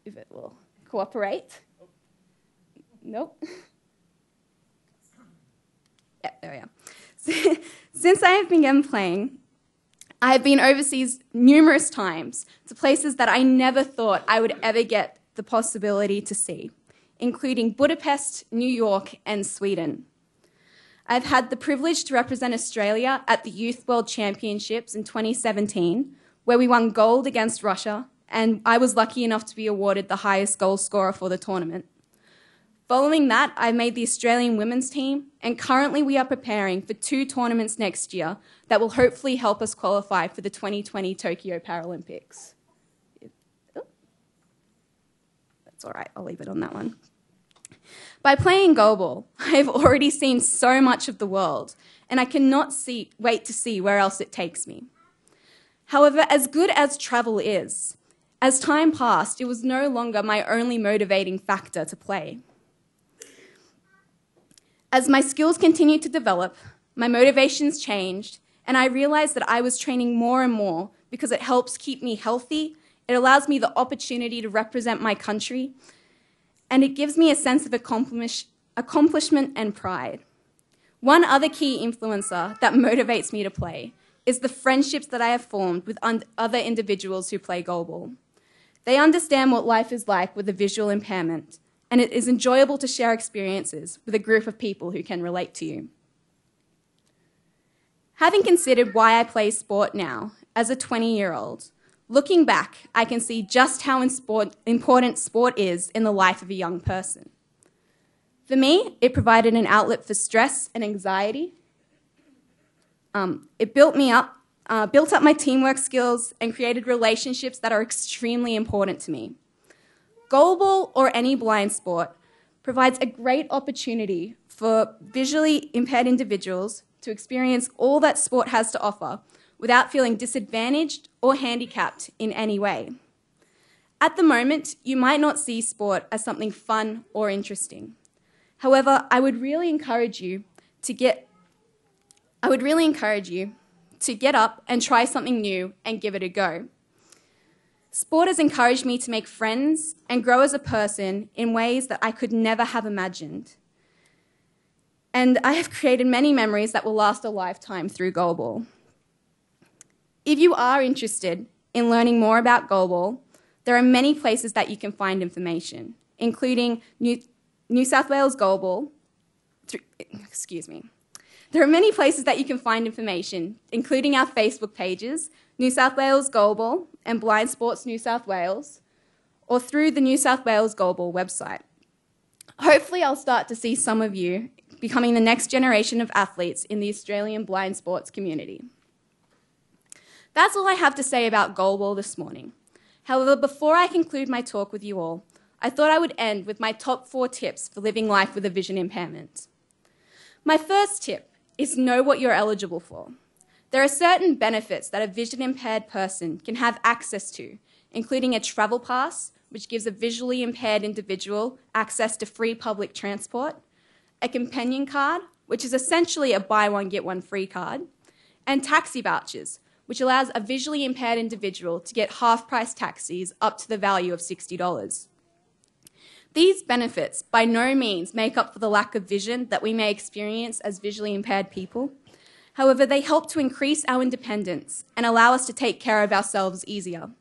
if it will cooperate, nope. Yeah, there we are. Since I have begun playing, I have been overseas numerous times to places that I never thought I would ever get the possibility to see, including Budapest, New York, and Sweden. I've had the privilege to represent Australia at the Youth World Championships in 2017, where we won gold against Russia, and I was lucky enough to be awarded the highest goal scorer for the tournament. Following that, I made the Australian women's team, and currently we are preparing for two tournaments next year that will hopefully help us qualify for the 2020 Tokyo Paralympics. That's all right, I'll leave it on that one. By playing goalball, I have already seen so much of the world, and I cannot see, wait to see where else it takes me. However, as good as travel is, as time passed, it was no longer my only motivating factor to play. As my skills continued to develop, my motivations changed, and I realized that I was training more and more because it helps keep me healthy, it allows me the opportunity to represent my country, and it gives me a sense of accomplish- accomplishment and pride. One other key influencer that motivates me to play is the friendships that I have formed with other individuals who play goalball. They understand what life is like with a visual impairment and it is enjoyable to share experiences with a group of people who can relate to you. Having considered why I play sport now, as a 20 year old, looking back, I can see just how important sport is in the life of a young person. For me, it provided an outlet for stress and anxiety. Um, it built me up, uh, built up my teamwork skills, and created relationships that are extremely important to me. Goalball or any blind sport provides a great opportunity for visually impaired individuals to experience all that sport has to offer without feeling disadvantaged or handicapped in any way. At the moment, you might not see sport as something fun or interesting. However, I would really encourage you to get I would really encourage you to get up and try something new and give it a go. Sport has encouraged me to make friends and grow as a person in ways that I could never have imagined. And I have created many memories that will last a lifetime through goalball. If you are interested in learning more about goalball, there are many places that you can find information, including New, New South Wales Goalball. Excuse me. There are many places that you can find information, including our Facebook pages, New South Wales Goalball and Blind Sports New South Wales, or through the New South Wales Goalball website. Hopefully, I'll start to see some of you becoming the next generation of athletes in the Australian blind sports community. That's all I have to say about goalball this morning. However, before I conclude my talk with you all, I thought I would end with my top four tips for living life with a vision impairment. My first tip is know what you're eligible for. There are certain benefits that a vision impaired person can have access to, including a travel pass, which gives a visually impaired individual access to free public transport, a companion card, which is essentially a buy one, get one free card, and taxi vouchers, which allows a visually impaired individual to get half price taxis up to the value of $60. These benefits by no means make up for the lack of vision that we may experience as visually impaired people. However, they help to increase our independence and allow us to take care of ourselves easier.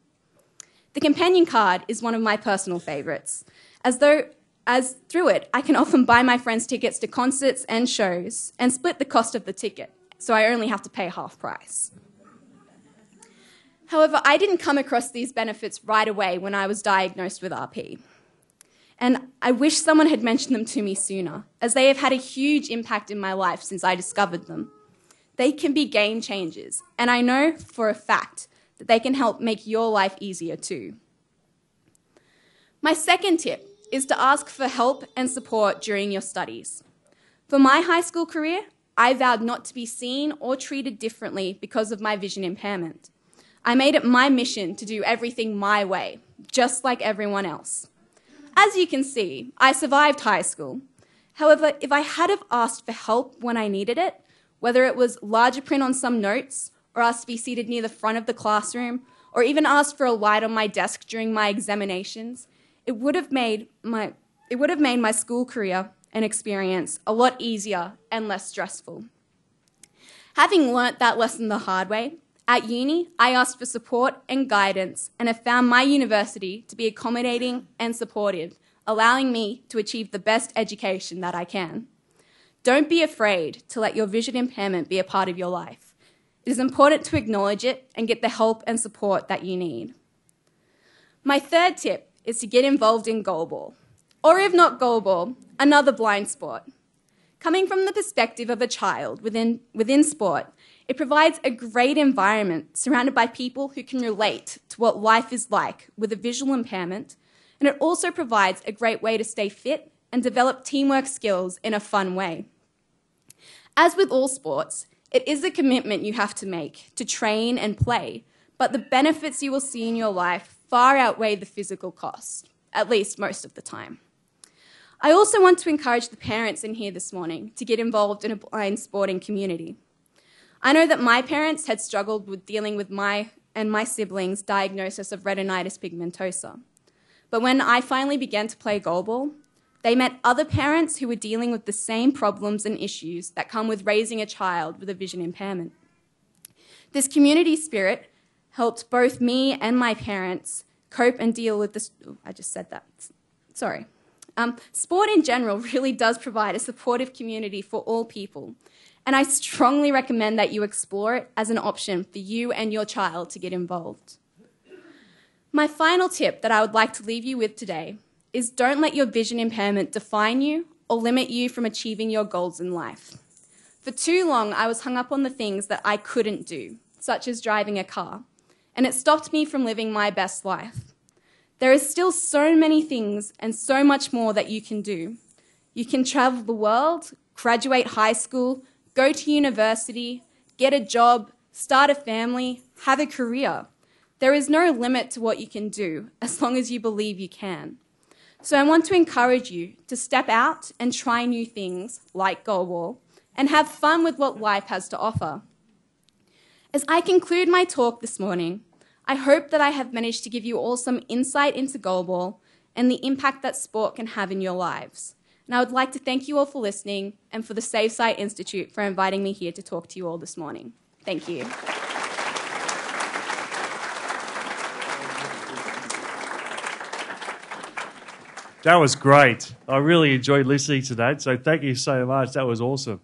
The companion card is one of my personal favourites, as though as through it I can often buy my friends tickets to concerts and shows and split the cost of the ticket, so I only have to pay half price. However, I didn't come across these benefits right away when I was diagnosed with RP. And I wish someone had mentioned them to me sooner, as they have had a huge impact in my life since I discovered them. They can be game changers, and I know for a fact that they can help make your life easier too. My second tip is to ask for help and support during your studies. For my high school career, I vowed not to be seen or treated differently because of my vision impairment. I made it my mission to do everything my way, just like everyone else. As you can see, I survived high school. However, if I had have asked for help when I needed it, whether it was larger print on some notes, or asked to be seated near the front of the classroom, or even asked for a light on my desk during my examinations, it would have made my, it would have made my school career and experience a lot easier and less stressful. Having learnt that lesson the hard way, at uni, I asked for support and guidance and have found my university to be accommodating and supportive, allowing me to achieve the best education that I can. Don't be afraid to let your vision impairment be a part of your life. It is important to acknowledge it and get the help and support that you need. My third tip is to get involved in goalball, or if not goalball, another blind sport. Coming from the perspective of a child within, within sport, it provides a great environment surrounded by people who can relate to what life is like with a visual impairment, and it also provides a great way to stay fit and develop teamwork skills in a fun way. As with all sports, it is a commitment you have to make to train and play, but the benefits you will see in your life far outweigh the physical cost, at least most of the time. I also want to encourage the parents in here this morning to get involved in a blind sporting community. I know that my parents had struggled with dealing with my and my siblings' diagnosis of retinitis pigmentosa. But when I finally began to play goalball, they met other parents who were dealing with the same problems and issues that come with raising a child with a vision impairment. This community spirit helped both me and my parents cope and deal with this. Oh, I just said that. Sorry. Um, sport in general really does provide a supportive community for all people, and I strongly recommend that you explore it as an option for you and your child to get involved. My final tip that I would like to leave you with today is don't let your vision impairment define you or limit you from achieving your goals in life. For too long, I was hung up on the things that I couldn't do, such as driving a car, and it stopped me from living my best life. There is still so many things and so much more that you can do. You can travel the world, graduate high school, go to university, get a job, start a family, have a career. There is no limit to what you can do as long as you believe you can. So I want to encourage you to step out and try new things like Goalball and have fun with what life has to offer. As I conclude my talk this morning, I hope that I have managed to give you all some insight into Goalball and the impact that sport can have in your lives. And I would like to thank you all for listening and for the Save Sight Institute for inviting me here to talk to you all this morning. Thank you. That was great. I really enjoyed listening to that. So thank you so much. That was awesome.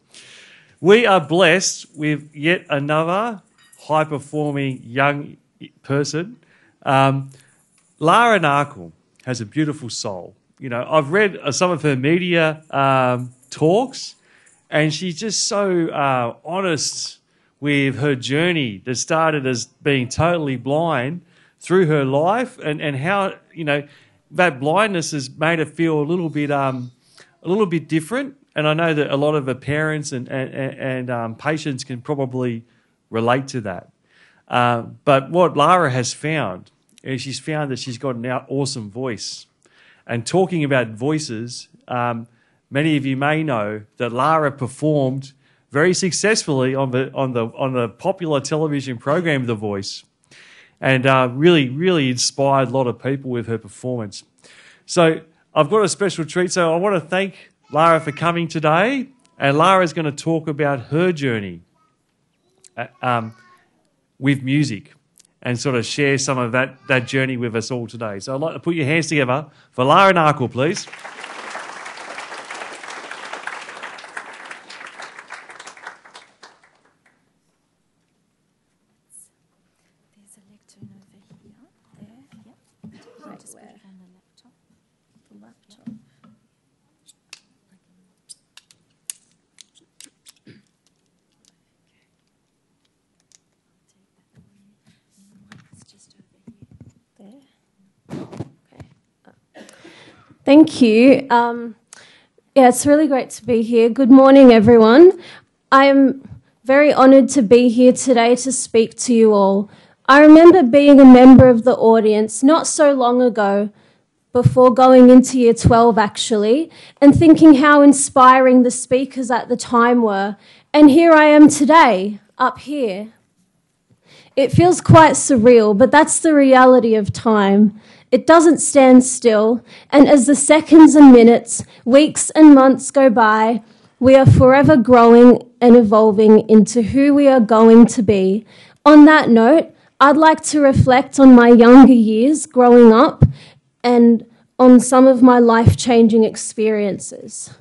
We are blessed with yet another high performing young person. Um, Lara Narkle has a beautiful soul. You know, I've read uh, some of her media um, talks, and she's just so uh, honest with her journey that started as being totally blind through her life and, and how, you know, that blindness has made her feel a little bit um, a little bit different. And I know that a lot of her parents and and, and um, patients can probably relate to that. Um, but what Lara has found is she's found that she's got an awesome voice. And talking about voices, um, many of you may know that Lara performed very successfully on the on the on the popular television program The Voice and uh, really, really inspired a lot of people with her performance. So I've got a special treat. So I want to thank Lara for coming today. And Lara is going to talk about her journey uh, um, with music and sort of share some of that, that journey with us all today. So I'd like to put your hands together for Lara Narkle, please. Thank you. Um, yeah, it's really great to be here. Good morning, everyone. I am very honoured to be here today to speak to you all. I remember being a member of the audience not so long ago, before going into year 12 actually, and thinking how inspiring the speakers at the time were. And here I am today, up here. It feels quite surreal, but that's the reality of time. It doesn't stand still, and as the seconds and minutes, weeks and months go by, we are forever growing and evolving into who we are going to be. On that note, I'd like to reflect on my younger years growing up and on some of my life changing experiences.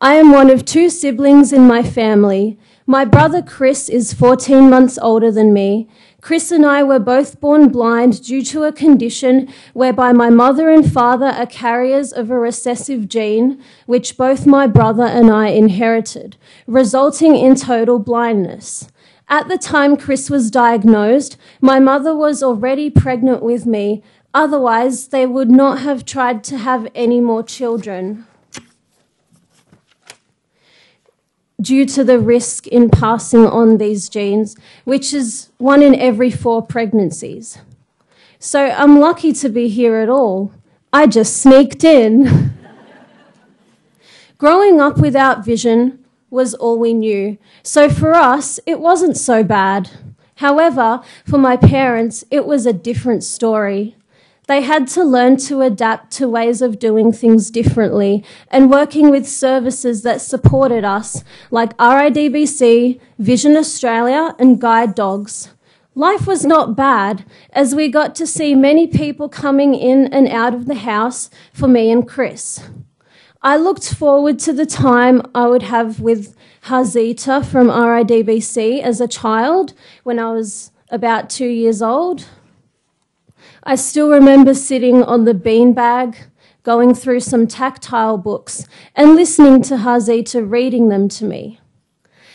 I am one of two siblings in my family. My brother Chris is 14 months older than me, Chris and I were both born blind due to a condition whereby my mother and father are carriers of a recessive gene, which both my brother and I inherited, resulting in total blindness. At the time Chris was diagnosed, my mother was already pregnant with me, otherwise, they would not have tried to have any more children. Due to the risk in passing on these genes, which is one in every four pregnancies. So I'm lucky to be here at all. I just sneaked in. Growing up without vision was all we knew. So for us, it wasn't so bad. However, for my parents, it was a different story. They had to learn to adapt to ways of doing things differently and working with services that supported us, like RIDBC, Vision Australia, and Guide Dogs. Life was not bad, as we got to see many people coming in and out of the house for me and Chris. I looked forward to the time I would have with Hazita from RIDBC as a child when I was about two years old. I still remember sitting on the beanbag, going through some tactile books and listening to Hazita reading them to me.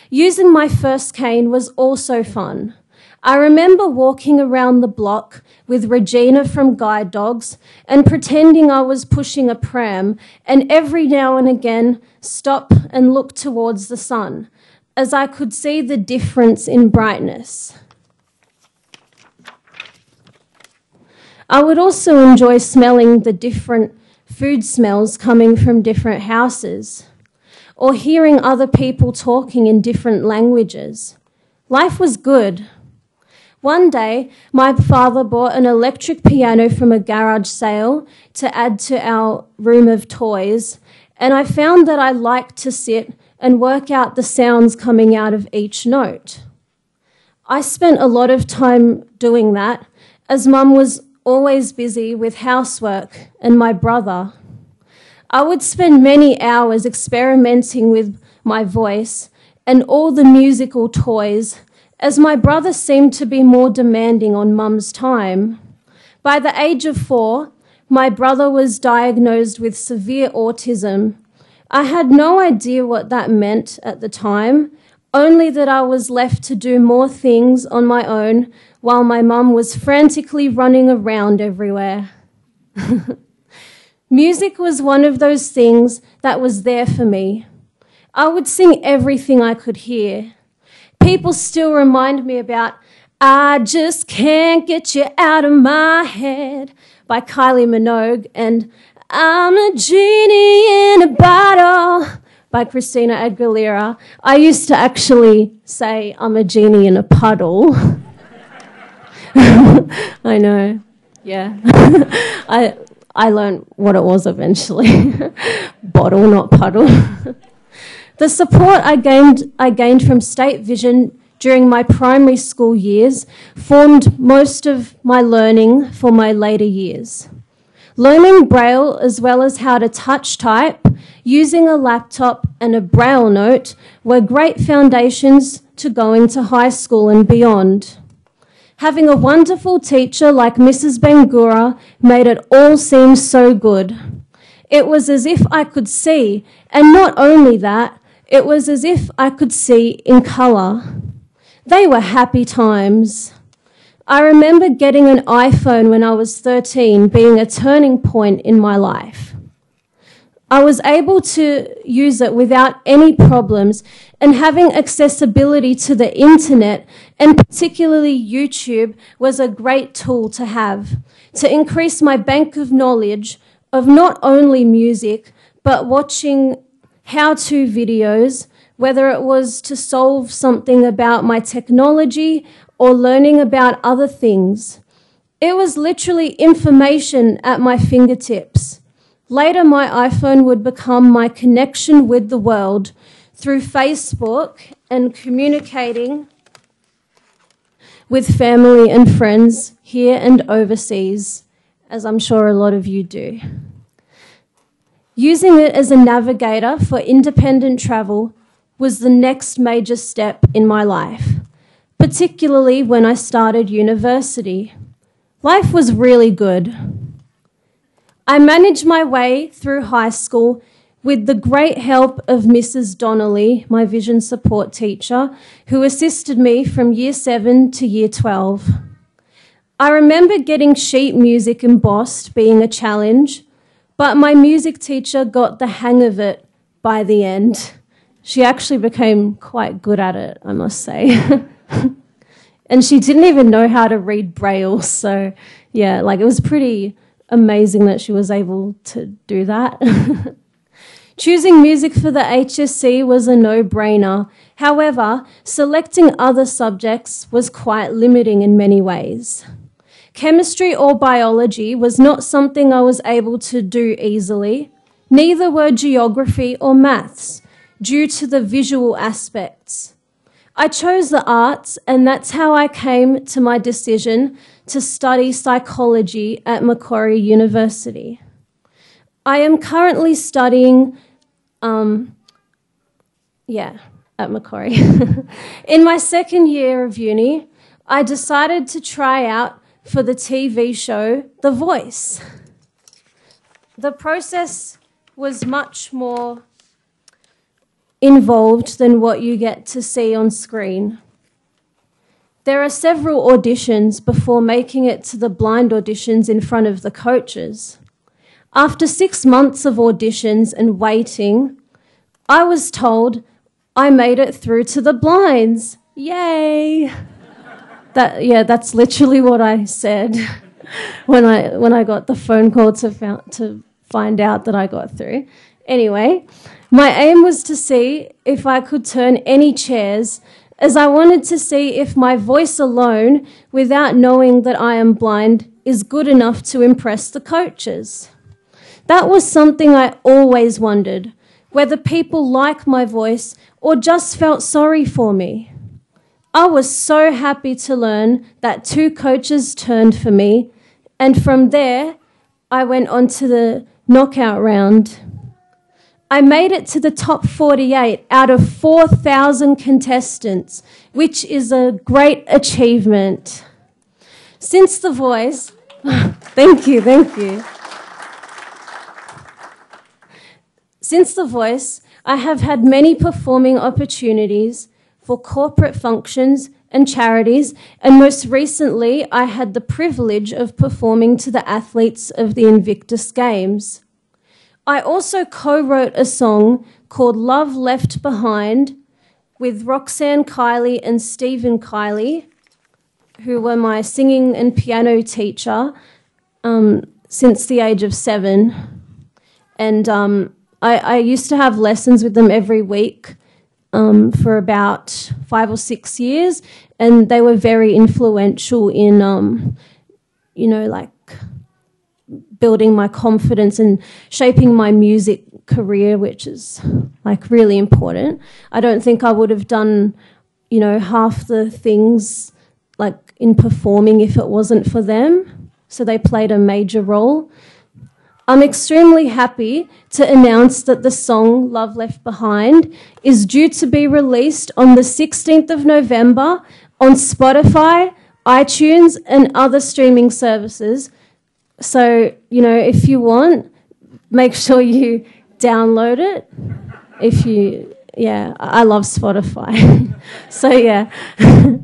Using my first cane was also fun. I remember walking around the block with Regina from Guide Dogs and pretending I was pushing a pram and every now and again stop and look towards the sun as I could see the difference in brightness. I would also enjoy smelling the different food smells coming from different houses or hearing other people talking in different languages. Life was good. One day, my father bought an electric piano from a garage sale to add to our room of toys, and I found that I liked to sit and work out the sounds coming out of each note. I spent a lot of time doing that, as mum was always busy with housework and my brother. I would spend many hours experimenting with my voice and all the musical toys, as my brother seemed to be more demanding on mum's time. By the age of four, my brother was diagnosed with severe autism. I had no idea what that meant at the time, only that I was left to do more things on my own while my mum was frantically running around everywhere. Music was one of those things that was there for me. I would sing everything I could hear. People still remind me about I Just Can't Get You Out of My Head by Kylie Minogue and I'm a genie in a bottle by Christina Aguilera. I used to actually say I'm a genie in a puddle. I know. Yeah. I I learned what it was eventually. Bottle, not puddle. the support I gained, I gained from State Vision during my primary school years formed most of my learning for my later years. Learning Braille as well as how to touch type using a laptop and a Braille note were great foundations to going to high school and beyond. Having a wonderful teacher like Mrs. Bangura made it all seem so good. It was as if I could see, and not only that, it was as if I could see in colour. They were happy times. I remember getting an iPhone when I was 13 being a turning point in my life. I was able to use it without any problems and having accessibility to the internet and particularly YouTube was a great tool to have to increase my bank of knowledge of not only music but watching how to videos, whether it was to solve something about my technology or learning about other things. It was literally information at my fingertips. Later, my iPhone would become my connection with the world through Facebook and communicating with family and friends here and overseas, as I'm sure a lot of you do. Using it as a navigator for independent travel was the next major step in my life, particularly when I started university. Life was really good. I managed my way through high school with the great help of Mrs. Donnelly, my vision support teacher, who assisted me from year 7 to year 12. I remember getting sheet music embossed being a challenge, but my music teacher got the hang of it by the end. She actually became quite good at it, I must say. and she didn't even know how to read Braille, so yeah, like it was pretty amazing that she was able to do that. Choosing music for the HSC was a no brainer. However, selecting other subjects was quite limiting in many ways. Chemistry or biology was not something I was able to do easily. Neither were geography or maths, due to the visual aspects. I chose the arts, and that's how I came to my decision to study psychology at Macquarie University. I am currently studying, um, yeah, at Macquarie. In my second year of uni, I decided to try out for the TV show The Voice. the process was much more involved than what you get to see on screen. There are several auditions before making it to the blind auditions in front of the coaches. After six months of auditions and waiting, I was told I made it through to the blinds. Yay! That, yeah, that's literally what I said when I when I got the phone call to found, to find out that I got through. Anyway, my aim was to see if I could turn any chairs, as I wanted to see if my voice alone, without knowing that I am blind, is good enough to impress the coaches. That was something I always wondered whether people like my voice or just felt sorry for me. I was so happy to learn that two coaches turned for me, and from there, I went on to the knockout round. I made it to the top 48 out of 4,000 contestants, which is a great achievement. Since The Voice, thank you, thank you. Since The Voice, I have had many performing opportunities for corporate functions and charities, and most recently, I had the privilege of performing to the athletes of the Invictus Games. I also co wrote a song called Love Left Behind with Roxanne Kiley and Stephen Kiley, who were my singing and piano teacher um, since the age of seven. And um, I, I used to have lessons with them every week um, for about five or six years, and they were very influential in, um, you know, like building my confidence and shaping my music career, which is like really important. I don't think I would have done, you know, half the things like in performing if it wasn't for them. So they played a major role. I'm extremely happy to announce that the song Love Left Behind is due to be released on the 16th of November on Spotify, iTunes, and other streaming services. So, you know, if you want, make sure you download it. If you, yeah, I love Spotify. so, yeah.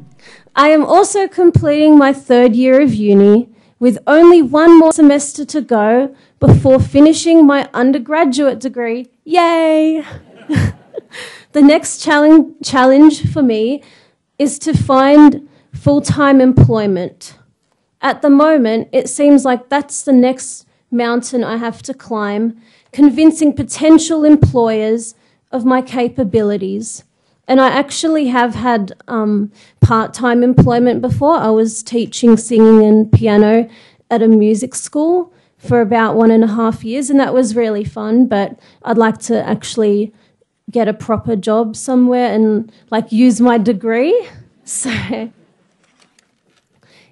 I am also completing my third year of uni with only one more semester to go before finishing my undergraduate degree. Yay! the next challenge, challenge for me is to find full time employment. At the moment, it seems like that's the next mountain I have to climb, convincing potential employers of my capabilities. And I actually have had um, part time employment before. I was teaching singing and piano at a music school for about one and a half years, and that was really fun. But I'd like to actually get a proper job somewhere and like use my degree. So,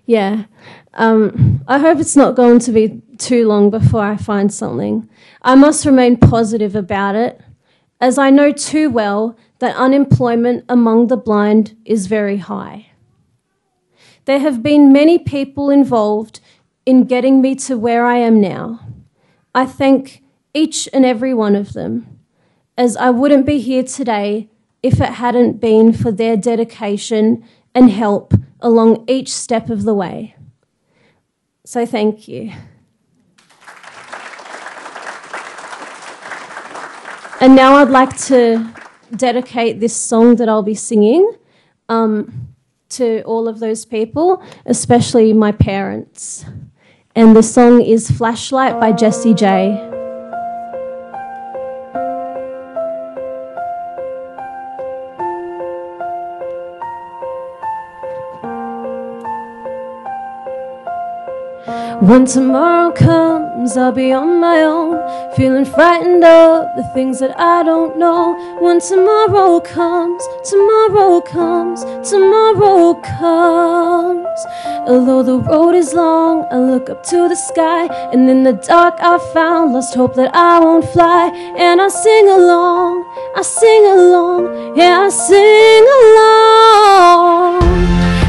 yeah, um, I hope it's not going to be too long before I find something. I must remain positive about it, as I know too well that unemployment among the blind is very high. There have been many people involved in getting me to where I am now. I thank each and every one of them, as I wouldn't be here today if it hadn't been for their dedication and help along each step of the way. So, thank you. And now I'd like to dedicate this song that I'll be singing um, to all of those people, especially my parents. And the song is Flashlight by Jessie J. When tomorrow comes, I'll be on my own, feeling frightened of the things that I don't know. When tomorrow comes, tomorrow comes, tomorrow comes. Although the road is long, I look up to the sky, and in the dark I found lost hope that I won't fly. And I sing along, I sing along, yeah, I sing along.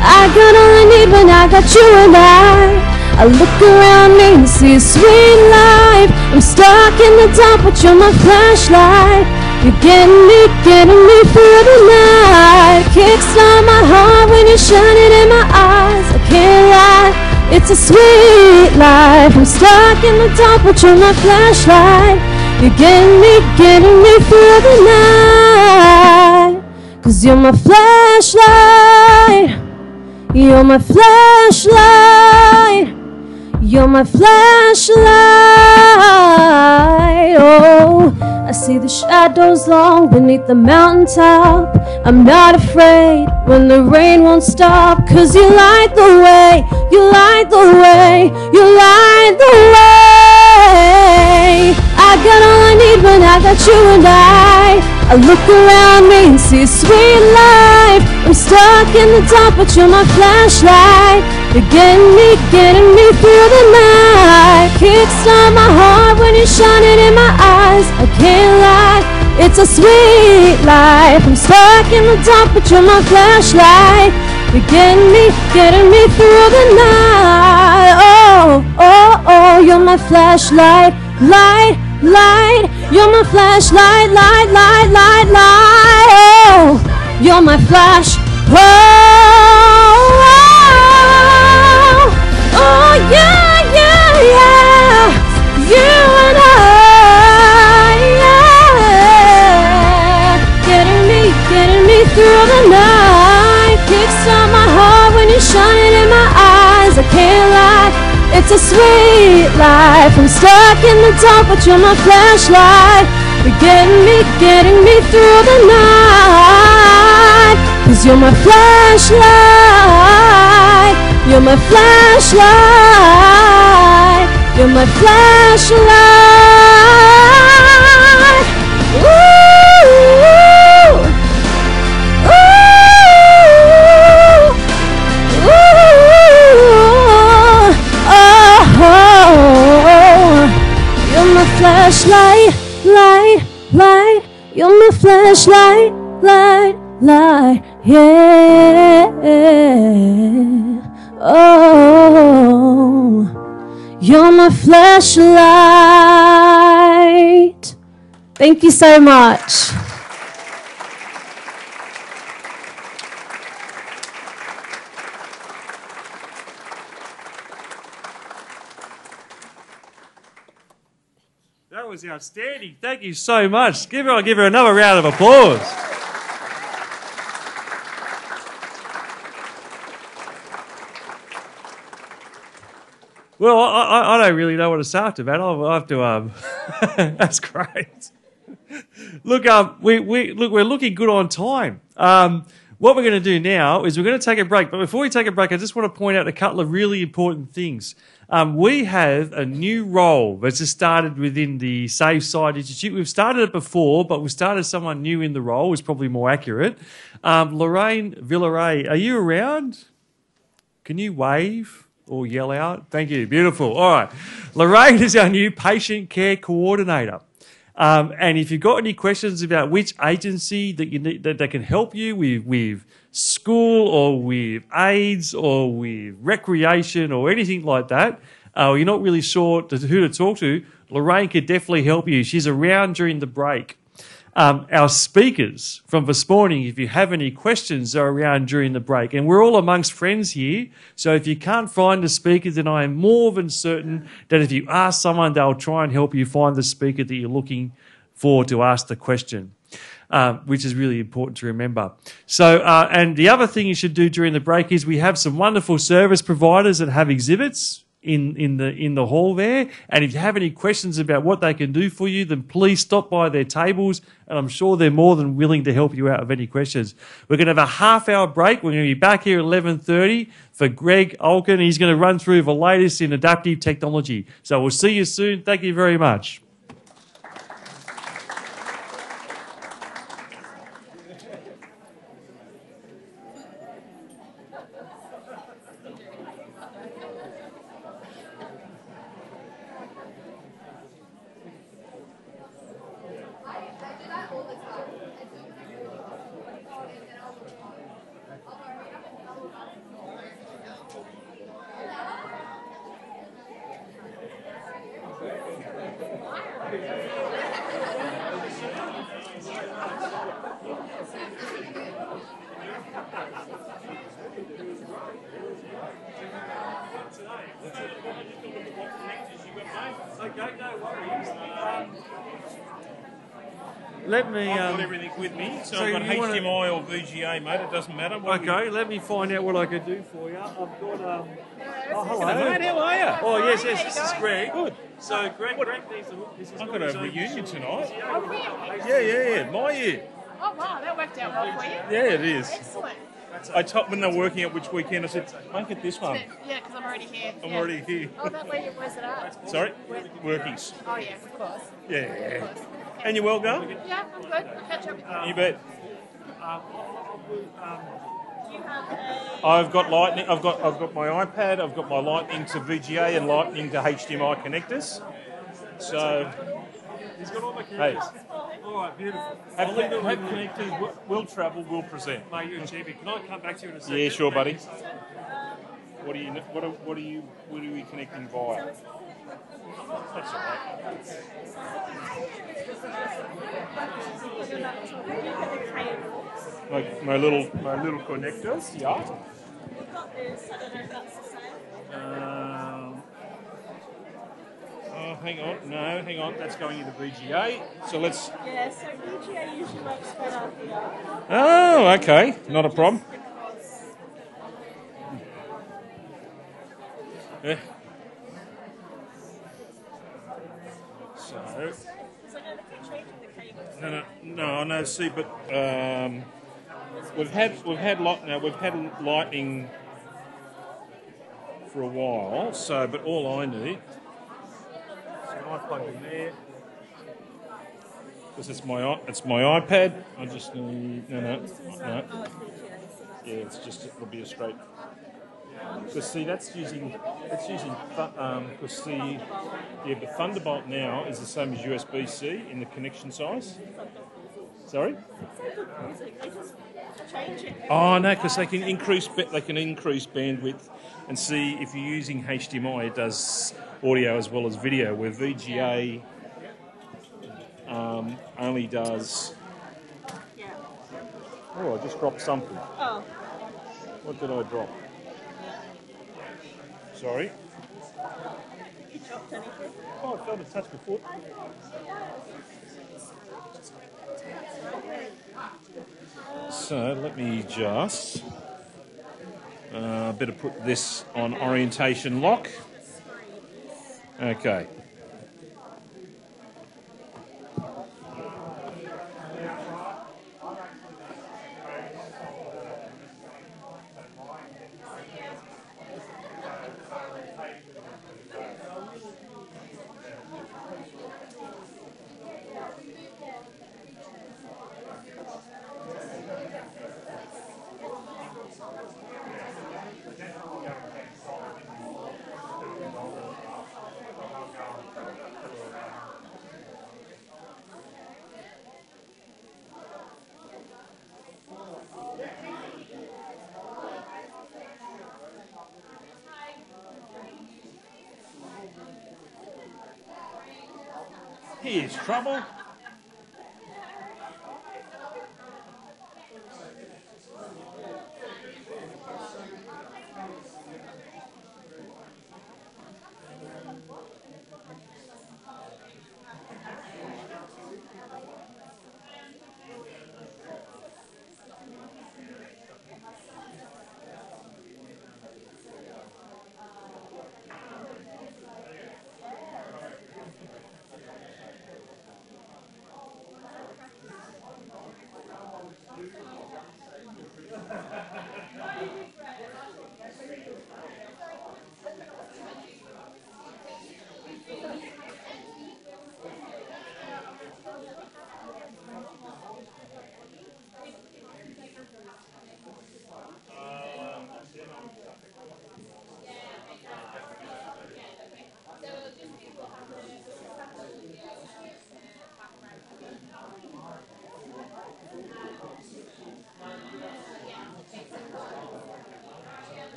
I got all I need when I got you and I. I look around me and see a sweet life. I'm stuck in the dark, but you're my flashlight. You're getting me, getting me through the night. Kickstart my heart when you're shining in my eyes. I can't lie, it's a sweet life. I'm stuck in the dark, but you're my flashlight. You're getting me, getting me through the night. Cause you're my flashlight. You're my flashlight. You're my flashlight. Oh, I see the shadows long beneath the mountaintop. I'm not afraid when the rain won't stop. Cause you light the way, you light the way, you light the way. I got all I need when I got you and I. I look around me and see a sweet life. I'm stuck in the dark, but you're my flashlight. You're getting me, getting me through the night. Kickstart my heart when you're shining in my eyes. I can't lie, it's a sweet life. I'm stuck in the dark, but you're my flashlight. You're getting me, getting me through the night. Oh, oh, oh, you're my flashlight, light, light. You're my flashlight, light, light, light, light. Oh, you're my flash. Oh, It's a sweet life. I'm stuck in the dark, but you're my flashlight. You're getting me, getting me through the night. Cause you're my flashlight. You're my flashlight. You're my flashlight. Ooh. Flashlight, light, light. You're my flashlight, light, light. Yeah. Oh, you're my flashlight. Thank you so much. That was outstanding. Thank you so much. Give her, give her another round of applause. Well, I, I, don't really know what to say after that. I'll, I'll have to. Um, that's great. Look, um, we, we look, we're looking good on time. Um, what we're going to do now is we're going to take a break. But before we take a break, I just want to point out a couple of really important things. Um, we have a new role that's just started within the Save Sight Institute. We've started it before, but we started someone new in the role, is probably more accurate. Um, Lorraine Villaray, are you around? Can you wave or yell out? Thank you. Beautiful. All right. Lorraine is our new patient care coordinator. Um, and if you've got any questions about which agency that you need, that, that can help you with, with school or with AIDS or with recreation or anything like that, uh, you're not really sure to, who to talk to, Lorraine could definitely help you. She's around during the break. Um, our speakers from this morning, if you have any questions, are around during the break. And we're all amongst friends here. So if you can't find the speaker, then I am more than certain that if you ask someone, they'll try and help you find the speaker that you're looking for to ask the question. Um, which is really important to remember. So, uh, and the other thing you should do during the break is we have some wonderful service providers that have exhibits in, in the in the hall there. And if you have any questions about what they can do for you, then please stop by their tables, and I'm sure they're more than willing to help you out with any questions. We're going to have a half hour break. We're going to be back here at 11:30 for Greg Olkin. He's going to run through the latest in adaptive technology. So we'll see you soon. Thank you very much. Let me find out what I could do for you. I've got. Um, oh, hello. Mate. How are you? Oh, yes, yes, this is Greg. Good. So, Greg, Greg needs. This is I've got a reunion tonight. Oh, really? Yeah, yeah, yeah. My year. Oh, wow, that worked out well for you. Yeah, it is. Excellent. I told when they were working out which weekend, I said, make it this one. Yeah, because I'm already here. I'm yeah. already here. Oh, that lady, where's it at? Sorry? Workies. Oh, yeah, of course. Yeah, yeah. And you well going? Yeah, I'm good. I'll catch up with you. You bet. I've got lightning. I've got I've got my iPad. I've got my lightning to VGA and lightning to HDMI connectors. So He's got all the hey. All right, beautiful. have, I'll leave it have with you. connectors. Will, will travel. Will present. Mate, you're a champion. Can I come back to you in a second? Yeah, sure, buddy. What are you? What are, what are you? What are we connecting via? That's all right. My, my little my little connectors. Yeah. Um, oh, hang on. No, hang on. That's going into VGA. So let's. Yeah, so VGA usually works better here. Oh, okay. Not a problem. Yeah. So, So I'm going to keep changing the cables. no, no, no, no. See, but um, we've had we've had lot now. We've had lightning for a while. So, but all I need. So I plug in there. Because it's my it's my iPad. I just need no no no. Yeah, it's just it'll be a straight. Because see, that's using that's using th- um. Because see, yeah, but Thunderbolt now is the same as USB C in the connection size. Sorry. Change it. Oh no, because they can increase they can increase bandwidth, and see if you're using HDMI, it does audio as well as video. Where VGA um, only does. Oh, I just dropped something. Oh, What did I drop? Sorry. you dropped anything? Oh, I felt a touch before. So let me just uh, better put this on orientation lock. Okay. Here's trouble.